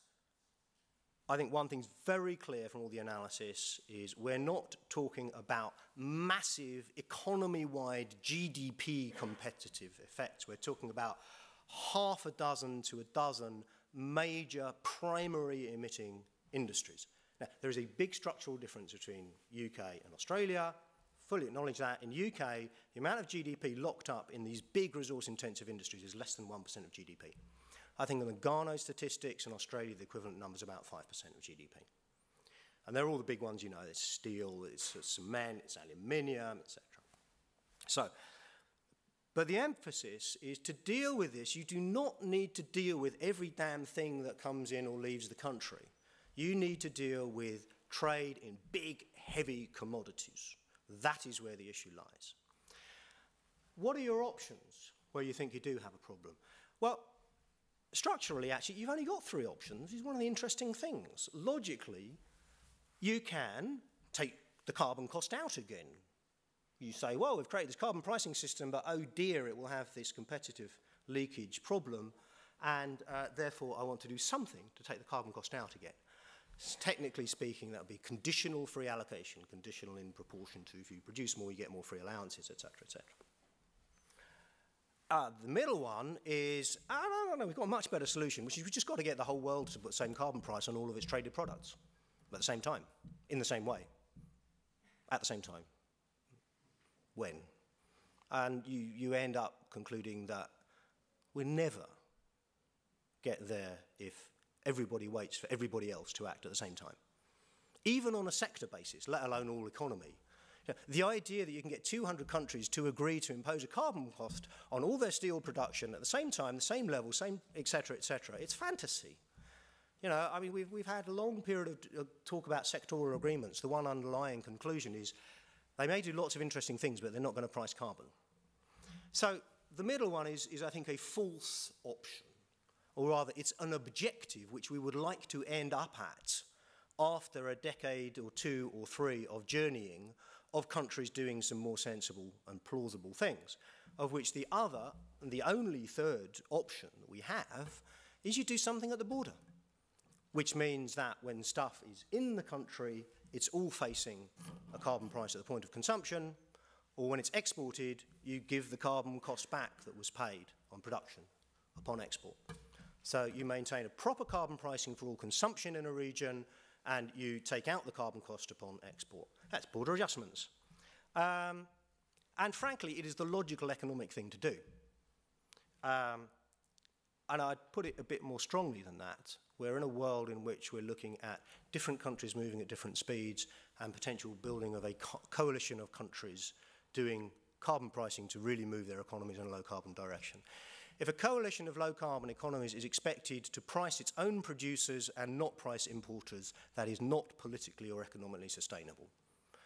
I think one thing's very clear from all the analysis is we're not talking about massive economy-wide GDP competitive effects. We're talking about half a dozen to a dozen major primary emitting industries. Now, there is a big structural difference between UK and Australia. Fully acknowledge that. In UK, the amount of GDP locked up in these big resource-intensive industries is less than 1% of GDP. I think in the Garnaut statistics in Australia, the equivalent number is about 5% of GDP. And they're all the big ones, you know, it's steel, it's cement, it's aluminium, etc. So, but the emphasis is to deal with this, you do not need to deal with every damn thing that comes in or leaves the country. You need to deal with trade in big, heavy commodities. That is where the issue lies. What are your options where you think you do have a problem? Well, structurally, actually, you've only got three options. Is one of the interesting things. Logically, you can take the carbon cost out again. You say, well, we've created this carbon pricing system, but oh dear, it will have this competitive leakage problem, and uh, therefore I want to do something to take the carbon cost out again. Technically speaking, that would be conditional free allocation, conditional in proportion to if you produce more, you get more free allowances, etc., etc. Uh, the middle one is, I don't know, we've got a much better solution, which is we've just got to get the whole world to put the same carbon price on all of its traded products at the same time, in the same way, at the same time. When? And you, you end up concluding that we'll never get there if everybody waits for everybody else to act at the same time. Even on a sector basis, let alone all economy, the idea that you can get 200 countries to agree to impose a carbon cost on all their steel production at the same time, the same level, same, etc., etc., it's fantasy. You know, I mean, we've, we've had a long period of talk about sectoral agreements. The one underlying conclusion is they may do lots of interesting things, but they're not going to price carbon. So the middle one is, is, I think, a false option, or rather, it's an objective which we would like to end up at after a decade or two or three of journeying of countries doing some more sensible and plausible things, of which the other and the only third option that we have is you do something at the border, which means that when stuff is in the country, it's all facing a carbon price at the point of consumption, or when it's exported, you give the carbon cost back that was paid on production upon export. So you maintain a proper carbon pricing for all consumption in a region and you take out the carbon cost upon export. That's border adjustments. Um, and frankly, it is the logical economic thing to do. Um, and I'd put it a bit more strongly than that. We're in a world in which we're looking at different countries moving at different speeds and potential building of a co coalition of countries doing carbon pricing to really move their economies in a low carbon direction. If a coalition of low carbon economies is expected to price its own producers and not price importers, that is not politically or economically sustainable.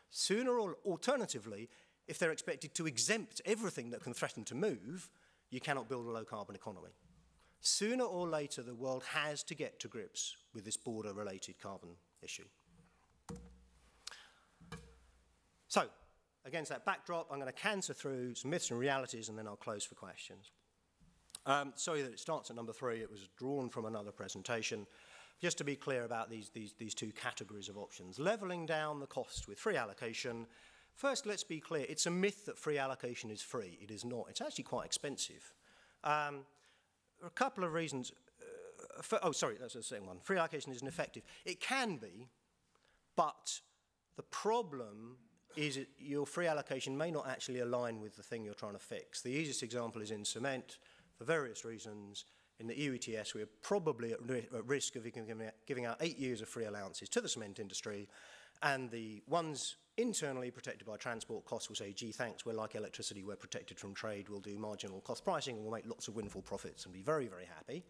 Sooner or alternatively, if they're expected to exempt everything that can threaten to move, you cannot build a low carbon economy. Sooner or later, the world has to get to grips with this border related carbon issue. So, against that backdrop, I'm going to canter through some myths and realities and then I'll close for questions. Um, sorry that it starts at number three, it was drawn from another presentation. Just to be clear about these, these, these two categories of options. Levelling down the cost with free allocation. First, let's be clear, it's a myth that free allocation is free. It is not. It's actually quite expensive. Um, a couple of reasons. Uh, for, oh, sorry, that's the second one. Free allocation isn't effective. It can be, but the problem is your free allocation may not actually align with the thing you're trying to fix. The easiest example is in cement. For various reasons, in the EU ETS, we're probably at, ri at risk of giving out eight years of free allowances to the cement industry, and the ones internally protected by transport costs will say, gee, thanks, we're like electricity, we're protected from trade, we'll do marginal cost pricing, and we'll make lots of windfall profits and be very, very happy.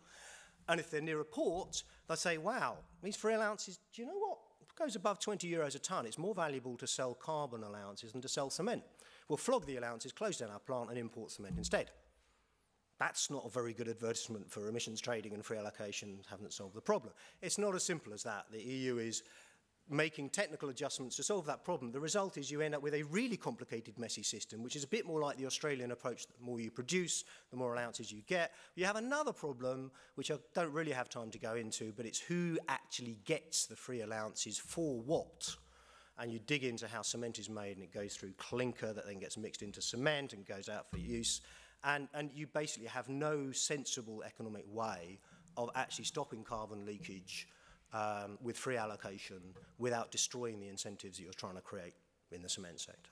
And if they're near a port, they'll say, wow, these free allowances, do you know what? It goes above 20 euros a tonne. It's more valuable to sell carbon allowances than to sell cement. We'll flog the allowances, close down our plant, and import cement instead. That's not a very good advertisement for emissions trading and free allocation haven't solved the problem. It's not as simple as that. The EU is making technical adjustments to solve that problem. The result is you end up with a really complicated, messy system, which is a bit more like the Australian approach. The more you produce, the more allowances you get. You have another problem, which I don't really have time to go into, but it's who actually gets the free allowances for what. And you dig into how cement is made, and it goes through clinker that then gets mixed into cement and goes out for use. And, and you basically have no sensible economic way of actually stopping carbon leakage um, with free allocation without destroying the incentives that you're trying to create in the cement sector.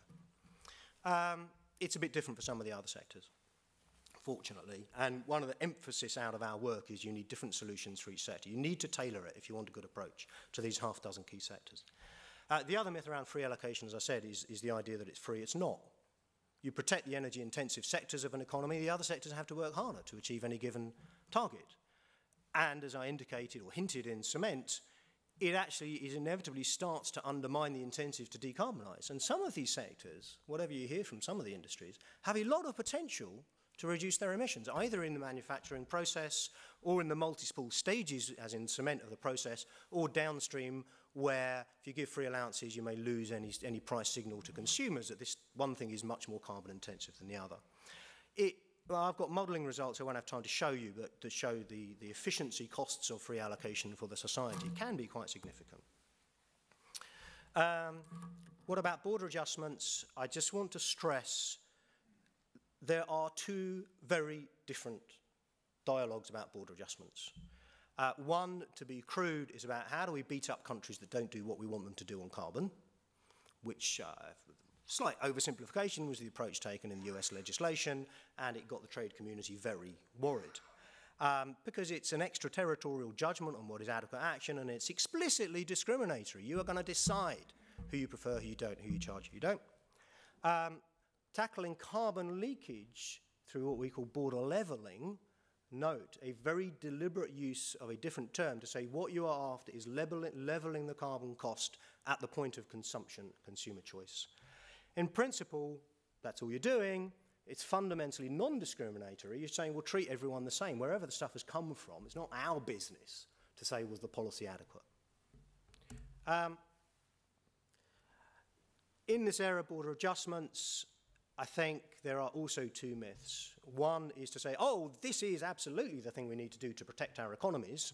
Um, it's a bit different for some of the other sectors, fortunately. And one of the emphasis out of our work is you need different solutions for each sector. You need to tailor it if you want a good approach to these half dozen key sectors. Uh, the other myth around free allocation, as I said, is, is the idea that it's free. It's not. You protect the energy intensive sectors of an economy, the other sectors have to work harder to achieve any given target. And as I indicated or hinted in cement, it actually is inevitably starts to undermine the incentive to decarbonize. And some of these sectors, whatever you hear from some of the industries, have a lot of potential to reduce their emissions, either in the manufacturing process or in the multiple stages, as in cement of the process, or downstream where if you give free allowances, you may lose any, any price signal to consumers that this one thing is much more carbon intensive than the other. It, well, I've got modelling results I won't have time to show you, but to show the, the efficiency costs of free allocation for the society can be quite significant. Um, what about border adjustments? I just want to stress there are two very different dialogues about border adjustments. Uh, one, to be crude, is about how do we beat up countries that don't do what we want them to do on carbon, which, uh, slight oversimplification, was the approach taken in the US legislation, and it got the trade community very worried. Um, because it's an extraterritorial judgment on what is adequate action, and it's explicitly discriminatory. You are going to decide who you prefer, who you don't, who you charge, who you don't. Um, tackling carbon leakage through what we call border levelling note a very deliberate use of a different term to say what you are after is leveling, the carbon cost at the point of consumption, consumer choice. In principle, that's all you're doing. It's fundamentally non-discriminatory. You're saying we'll treat everyone the same. Wherever the stuff has come from, it's not our business to say was the policy adequate. Um, in this area of border adjustments, I think there are also two myths. One is to say, oh, this is absolutely the thing we need to do to protect our economies.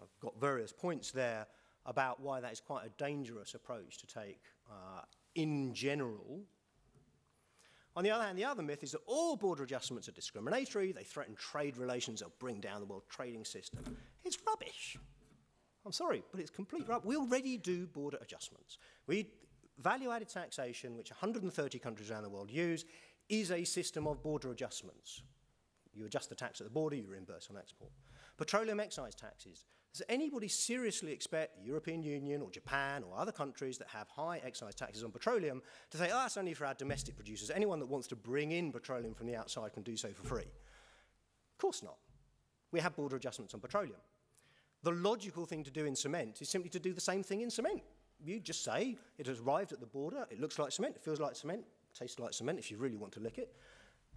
I've got various points there about why that is quite a dangerous approach to take uh, in general. On the other hand, the other myth is that all border adjustments are discriminatory, they threaten trade relations, they'll bring down the world trading system. It's rubbish. I'm sorry, but it's complete rubbish. We already do border adjustments. We value-added taxation, which 130 countries around the world use, is a system of border adjustments. You adjust the tax at the border, you reimburse on export. Petroleum excise taxes. Does anybody seriously expect the European Union or Japan or other countries that have high excise taxes on petroleum to say, oh, that's only for our domestic producers. Anyone that wants to bring in petroleum from the outside can do so for free? Of course not. We have border adjustments on petroleum. The logical thing to do in cement is simply to do the same thing in cement. You just say it has arrived at the border, it looks like cement, it feels like cement, tastes like cement if you really want to lick it.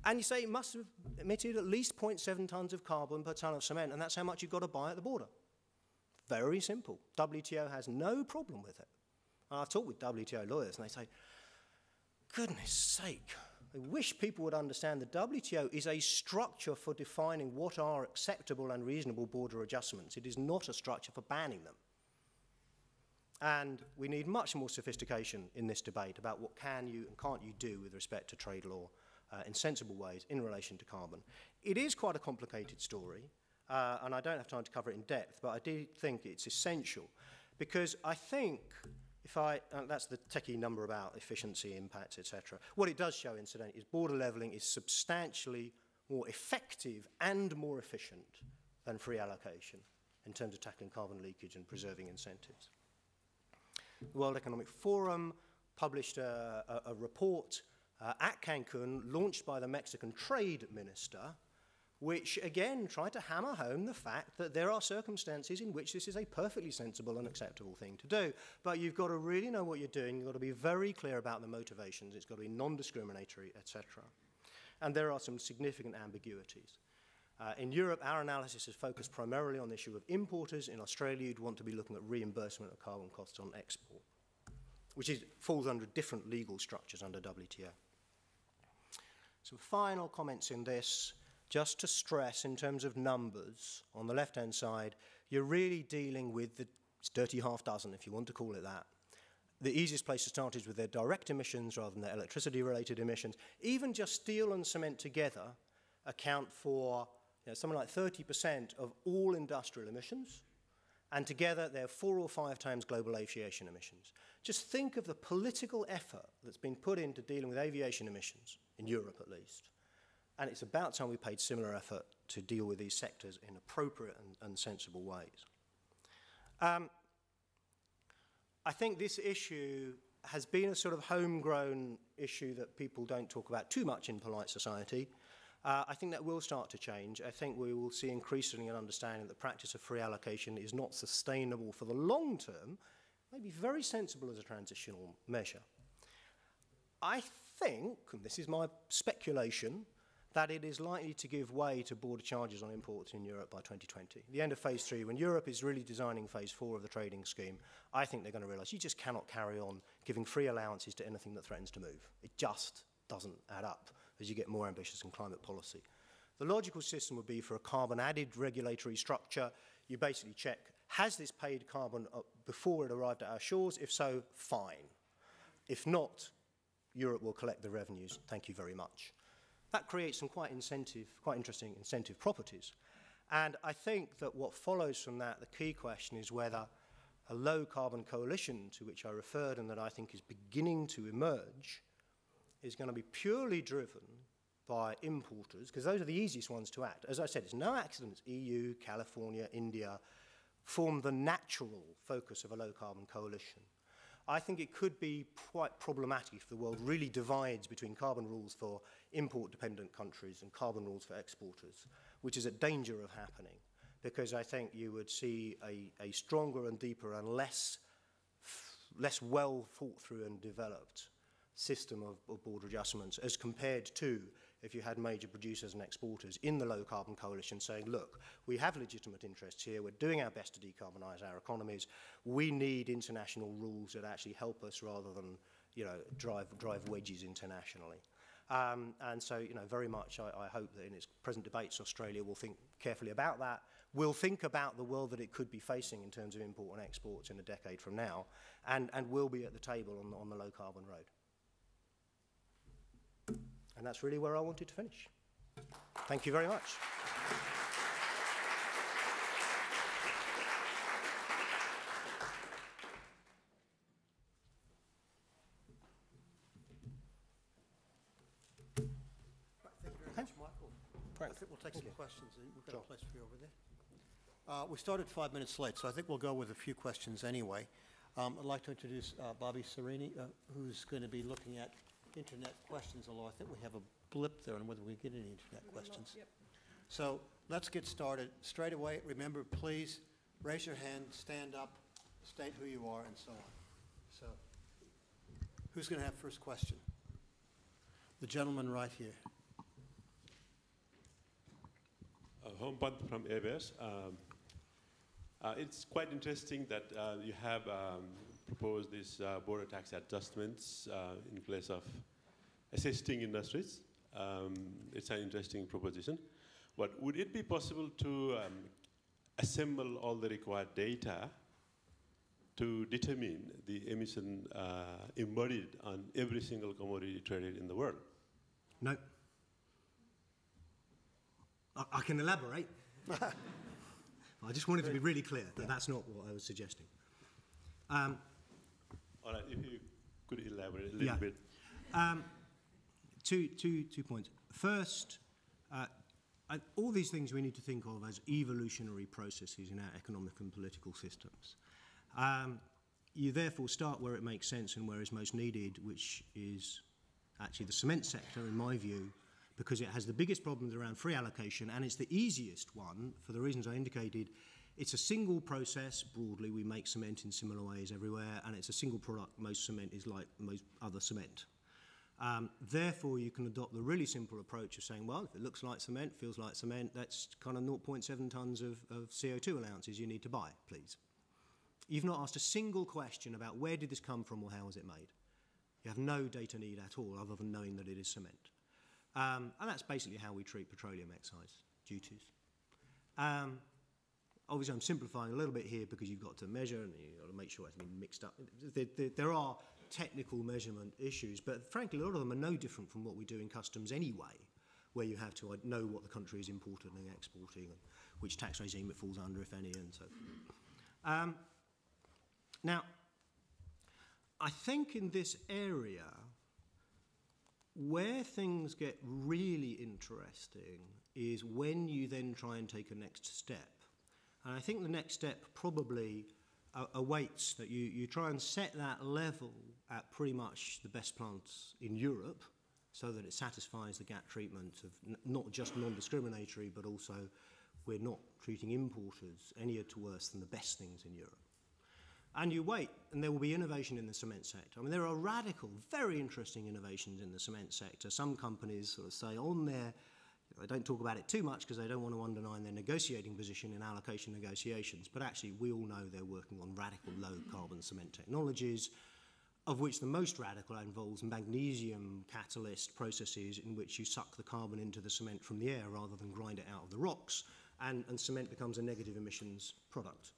And you say it must have emitted at least 0.7 tonnes of carbon per tonne of cement, and that's how much you've got to buy at the border. Very simple. WTO has no problem with it. And I've talked with WTO lawyers, and they say, goodness sake, I wish people would understand the WTO is a structure for defining what are acceptable and reasonable border adjustments. It is not a structure for banning them. And we need much more sophistication in this debate about what can you and can't you do with respect to trade law uh, in sensible ways in relation to carbon. It is quite a complicated story, uh, and I don't have time to cover it in depth, but I do think it's essential because I think if I, uh, that's the techie number about efficiency, impacts, etc. What it does show, incidentally, is border levelling is substantially more effective and more efficient than free allocation in terms of tackling carbon leakage and preserving incentives. The World Economic Forum published a, a, a report uh, at Cancun, launched by the Mexican trade minister, which again tried to hammer home the fact that there are circumstances in which this is a perfectly sensible and acceptable thing to do. But you've got to really know what you're doing, you've got to be very clear about the motivations, it's got to be non discriminatory, etc. And there are some significant ambiguities. Uh, in Europe, our analysis has focused primarily on the issue of importers. In Australia, you'd want to be looking at reimbursement of carbon costs on export, which is, falls under different legal structures under WTO. Some final comments in this, just to stress in terms of numbers. On the left-hand side, you're really dealing with the dirty half dozen, if you want to call it that. The easiest place to start is with their direct emissions rather than their electricity-related emissions. Even just steel and cement together account for you know, something like 30% of all industrial emissions, and together they're four or five times global aviation emissions. Just think of the political effort that's been put into dealing with aviation emissions, in Europe at least. And it's about time we paid similar effort to deal with these sectors in appropriate and, and sensible ways. Um, I think this issue has been a sort of homegrown issue that people don't talk about too much in polite society. Uh, I think that will start to change. I think we will see increasingly an understanding that the practice of free allocation is not sustainable for the long term, maybe very sensible as a transitional measure. I think, and this is my speculation, that it is likely to give way to border charges on imports in Europe by 2020. The end of phase three, when Europe is really designing phase four of the trading scheme, I think they're going to realize you just cannot carry on giving free allowances to anything that threatens to move. It just doesn't add up as you get more ambitious in climate policy. The logical system would be for a carbon added regulatory structure. You basically check, has this paid carbon before it arrived at our shores? If so, fine. If not, Europe will collect the revenues. Thank you very much. That creates some quite incentive, quite interesting incentive properties. And I think that what follows from that, the key question is whether a low carbon coalition to which I referred and that I think is beginning to emerge is going to be purely driven by importers, because those are the easiest ones to act. As I said, it's no accident EU, California, India form the natural focus of a low carbon coalition. I think it could be quite problematic if the world really divides between carbon rules for import dependent countries and carbon rules for exporters, which is a danger of happening, because I think you would see a, a stronger and deeper and less, less well thought through and developed system of, of border adjustments as compared to if you had major producers and exporters in the low carbon coalition saying, look, we have legitimate interests here, we're doing our best to decarbonize our economies, we need international rules that actually help us rather than you know, drive, drive wedges internationally. Um, and so, you know, very much I, I hope that in its present debates, Australia will think carefully about that, will think about the world that it could be facing in terms of import and exports in a decade from now, and, and will be at the table on, on the low carbon road. And that's really where I wanted to finish. Thank you very much. Thank you very much, Michael. I think we'll take some questions. We've got a place for you over there. Uh, We started five minutes late, so I think we'll go with a few questions anyway. Um, I'd like to introduce uh, Bobby Serini, uh, who's going to be looking at internet questions, although I think we have a blip there on whether we get any internet questions. So let's get started. Straight away, remember, please raise your hand, stand up, state who you are, and so on. So who's going to have first question? The gentleman right here. Uh, Hompant from ABS. Um, uh, it's quite interesting that uh, you have um, proposed these uh, border tax adjustments uh, in place of assisting industries. Um, it's an interesting proposition. But would it be possible to um, assemble all the required data to determine the emission uh, embodied on every single commodity traded in the world? No. I, I can elaborate. I just wanted to be really clear that that's not what I was suggesting. Um, All right, if you could elaborate a little Yeah. bit. um, two, two, two points. First, uh, I, all these things we need to think of as evolutionary processes in our economic and political systems. Um, you therefore start where it makes sense and where it's most needed, which is actually the cement sector, in my view, because it has the biggest problems around free allocation and it's the easiest one for the reasons I indicated. It's a single process, broadly, we make cement in similar ways everywhere, and it's a single product. Most cement is like most other cement. Um, therefore, you can adopt the really simple approach of saying, well, if it looks like cement, feels like cement, that's kind of 0.7 tonnes of, of CO2 allowances you need to buy, please. You've not asked a single question about where did this come from or how was it made. You have no data need at all other than knowing that it is cement. Um, and that's basically how we treat petroleum excise duties. Um, obviously, I'm simplifying a little bit here because you've got to measure and you've got to make sure it's been mixed up. There, are technical measurement issues, but frankly, a lot of them are no different from what we do in customs anyway, where you have to know what the country is importing and exporting and which tax regime it falls under, if any, and so forth. Um, now, I think in this area, where things get really interesting is when you then try and take a next step. And I think the next step probably uh, awaits that you, you try and set that level at pretty much the best plants in Europe so that it satisfies the GATT treatment of not just non-discriminatory but also we're not treating importers any to worse than the best things in Europe. And you wait, and there will be innovation in the cement sector. I mean, there are radical, very interesting innovations in the cement sector. Some companies sort of say on their, they don't talk about it too much because they don't want to undermine their negotiating position in allocation negotiations. But actually, we all know they're working on radical low carbon cement technologies, of which the most radical involves magnesium catalyst processes in which you suck the carbon into the cement from the air rather than grind it out of the rocks, and, and cement becomes a negative emissions product.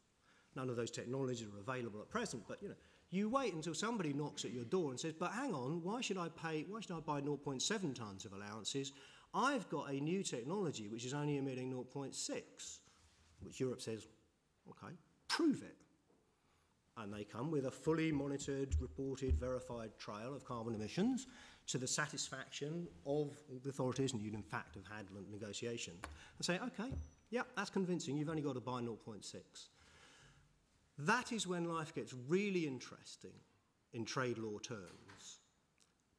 None of those technologies are available at present, but you know, you wait until somebody knocks at your door and says, "But hang on, why should I pay? Why should I buy 0.7 tons of allowances? I've got a new technology which is only emitting 0.6," which Europe says, "Okay, prove it." And they come with a fully monitored, reported, verified trail of carbon emissions to the satisfaction of the authorities, and you'd in fact have had negotiation, and say, okay, yeah, that's convincing, you've only got to buy 0.6. That is when life gets really interesting in trade law terms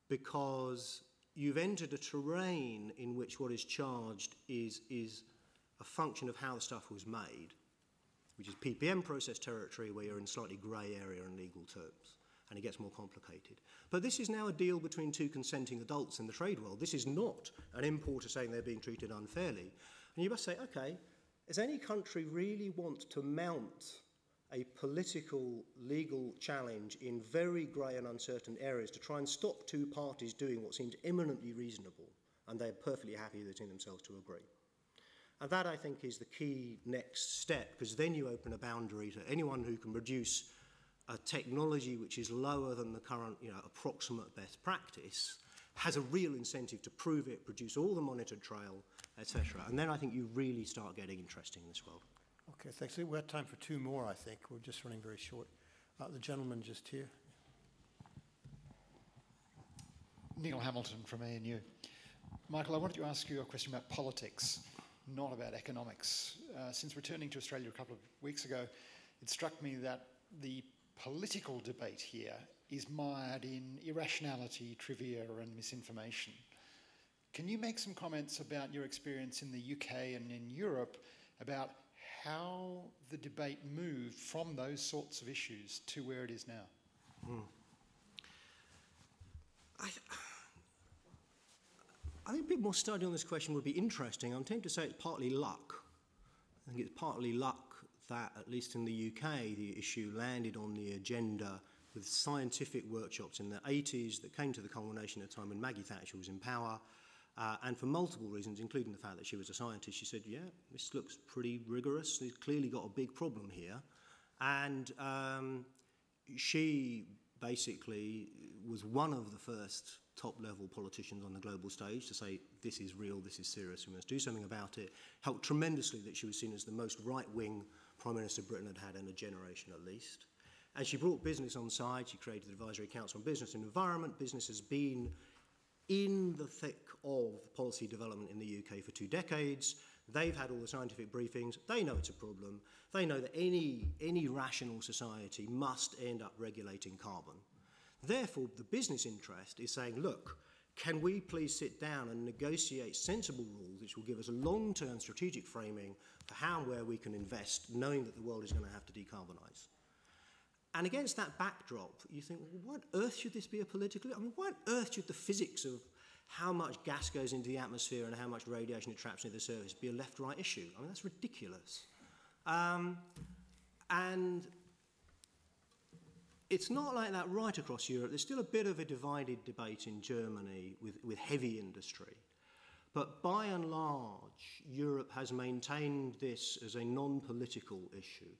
because you've entered a terrain in which what is charged is, is a function of how the stuff was made, which is PPM process territory where you're in slightly grey area in legal terms and it gets more complicated. But this is now a deal between two consenting adults in the trade world. This is not an importer saying they're being treated unfairly. And you must say, okay, does any country really want to mount a political legal challenge in very grey and uncertain areas to try and stop two parties doing what seems eminently reasonable and they're perfectly happy between themselves to agree. And that, I think, is the key next step, because then you open a boundary to anyone who can produce a technology which is lower than the current, you know, approximate best practice has a real incentive to prove it, produce all the monitored trail, etc. And then I think you really start getting interesting in this world. Okay, thanks. We have time for two more, I think. We're just running very short. Uh, the gentleman just here. Neil Hamilton from ANU. Michael, I wanted to ask you a question about politics, not about economics. Uh, since returning to Australia a couple of weeks ago, it struck me that the political debate here is mired in irrationality, trivia, and misinformation. Can you make some comments about your experience in the UK and in Europe about how the debate moved from those sorts of issues to where it is now? Mm. I, I think a bit more study on this question would be interesting. I'm tempted to say it's partly luck. I think it's partly luck that, at least in the UK, the issue landed on the agenda with scientific workshops in the 80s that came to the culmination at a time when Maggie Thatcher was in power. Uh, and for multiple reasons, including the fact that she was a scientist, she said, yeah, this looks pretty rigorous. We've clearly got a big problem here. And um, she basically was one of the first top level politicians on the global stage to say, this is real, this is serious, we must do something about it. Helped tremendously that she was seen as the most right wing Prime Minister Britain had had in a generation at least. And she brought business on side. She created the Advisory Council on Business and Environment. Business has been in the thick of policy development in the UK for two decades. They've had all the scientific briefings. They know it's a problem. They know that any, any rational society must end up regulating carbon. Therefore, the business interest is saying, look, can we please sit down and negotiate sensible rules which will give us a long-term strategic framing for how and where we can invest, knowing that the world is going to have to decarbonise? And against that backdrop, you think, well, what earth should this be a political? I mean, what earth should the physics of how much gas goes into the atmosphere and how much radiation it traps into the surface be a left-right issue? I mean, that's ridiculous. Um, and it's not like that right across Europe. There's still a bit of a divided debate in Germany with, with heavy industry. But by and large, Europe has maintained this as a non-political issue.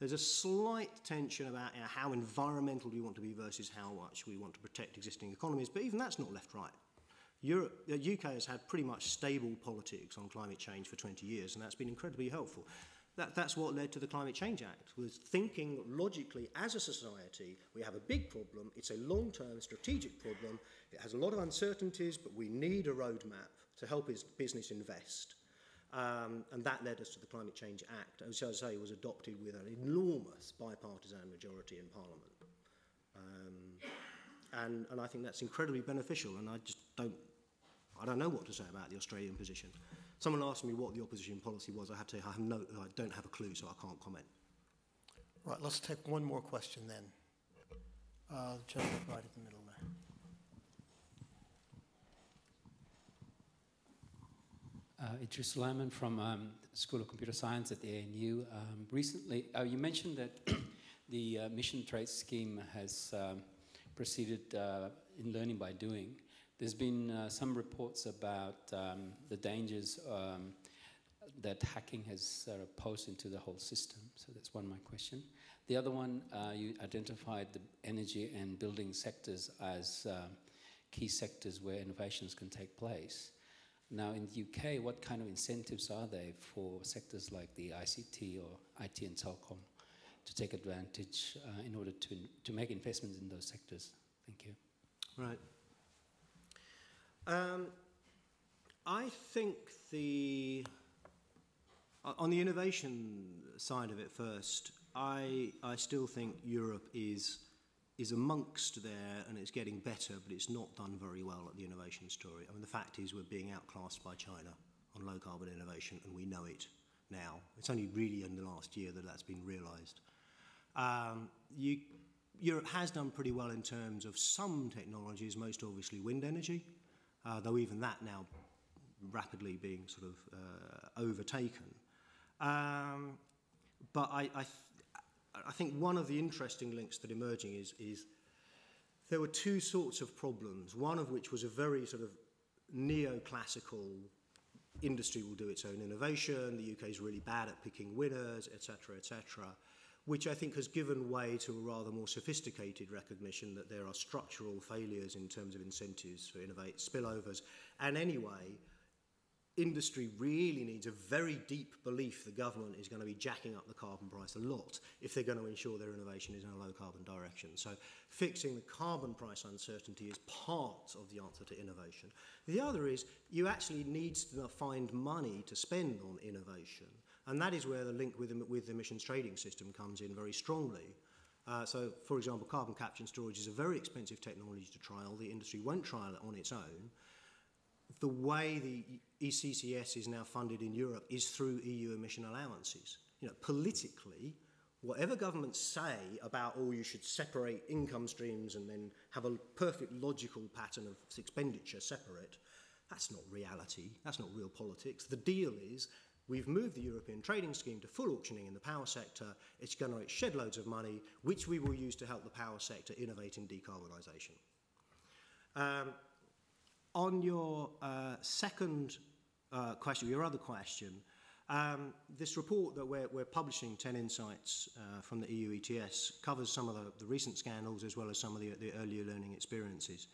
There's a slight tension about you know, how environmental we want to be versus how much we want to protect existing economies, but even that's not left-right. Europe, the UK has had pretty much stable politics on climate change for 20 years, and that's been incredibly helpful. That, that's what led to the Climate Change Act, was thinking logically as a society, we have a big problem, it's a long-term strategic problem, it has a lot of uncertainties, but we need a roadmap to help business invest. Um, and that led us to the Climate Change Act, which, as I say, was adopted with an enormous bipartisan majority in Parliament. Um, and, and I think that's incredibly beneficial, and I just don't, I don't know what to say about the Australian position. Someone asked me what the opposition policy was. I had to say I, have no, I don't have a clue, so I can't comment. Right, let's take one more question then. Uh, right in the middle there. Uh, Idris Sulaiman from um, School of Computer Science at the ANU. Um, recently, uh, you mentioned that the uh, mission trace scheme has um, proceeded uh, in learning by doing. There's been uh, some reports about um, the dangers um, that hacking has uh, posed into the whole system. So that's one of my question. The other one, you identified the energy and building sectors as key sectors where innovations can take place. Now in the UK, what kind of incentives are there for sectors like the ICT or IT and telecom to take advantage uh, in order to, to make investments in those sectors? Thank you. Right. Um, I think the on the innovation side of it first, I I still think Europe is is amongst there and it's getting better, but it's not done very well at the innovation story. I mean, the fact is we're being outclassed by China on low carbon innovation, and we know it now. It's only really in the last year that that's been realised. Um, you, Europe has done pretty well in terms of some technologies, most obviously wind energy uh, though even that now rapidly being sort of uh, overtaken. Um, but I, I, I think one of the interesting links that emerging is, is there were two sorts of problems, one of which was a very sort of neoclassical industry will do its own innovation, the UK is really bad at picking winners, etc., etc., which I think has given way to a rather more sophisticated recognition that there are structural failures in terms of incentives for innovate, spillovers. And anyway, industry really needs a very deep belief the government is going to be jacking up the carbon price a lot if they're going to ensure their innovation is in a low carbon direction. So fixing the carbon price uncertainty is part of the answer to innovation. The other is you actually need to find money to spend on innovation. And that is where the link with the, with the emissions trading system comes in very strongly. Uh, so, for example, carbon capture and storage is a very expensive technology to trial. The industry won't trial it on its own the way the ECCS is now funded in Europe is through EU emission allowances. You know, politically, whatever governments say about, oh, you should separate income streams and then have a perfect logical pattern of expenditure separate, that's not reality. That's not real politics. The deal is we've moved the European trading scheme to full auctioning in the power sector. It's going to shed loads of money, which we will use to help the power sector innovate in decarbonisation. Um, on your uh, second uh, question, your other question, um, this report that we're, we're publishing, 10 Insights uh, from the EU ETS, covers some of the, the recent scandals as well as some of the, the earlier learning experiences.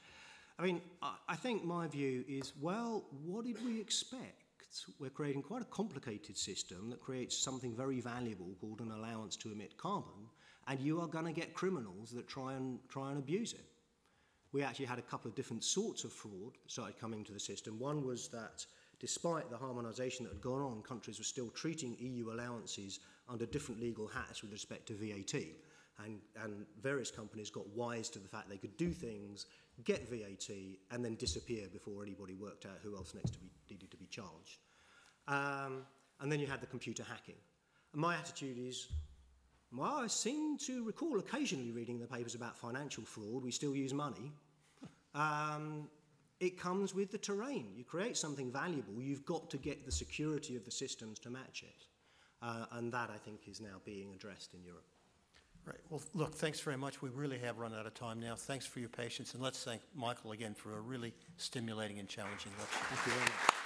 I mean, I, I think my view is, well, what did we expect? We're creating quite a complicated system that creates something very valuable called an allowance to emit carbon, and you are going to get criminals that try and, try and abuse it we actually had a couple of different sorts of fraud that started coming to the system. One was that despite the harmonisation that had gone on, countries were still treating EU allowances under different legal hats with respect to VAT. And, and various companies got wise to the fact they could do things, get VAT, and then disappear before anybody worked out who else next to be, needed to be charged. Um, and then you had the computer hacking. And my attitude is, well, I seem to recall occasionally reading the papers about financial fraud. We still use money. Um, it comes with the terrain. You create something valuable, you've got to get the security of the systems to match it. Uh, and that, I think, is now being addressed in Europe. Right. Well, look, thanks very much. We really have run out of time now. Thanks for your patience. And let's thank Michael again for a really stimulating and challenging lecture. Thank you very much.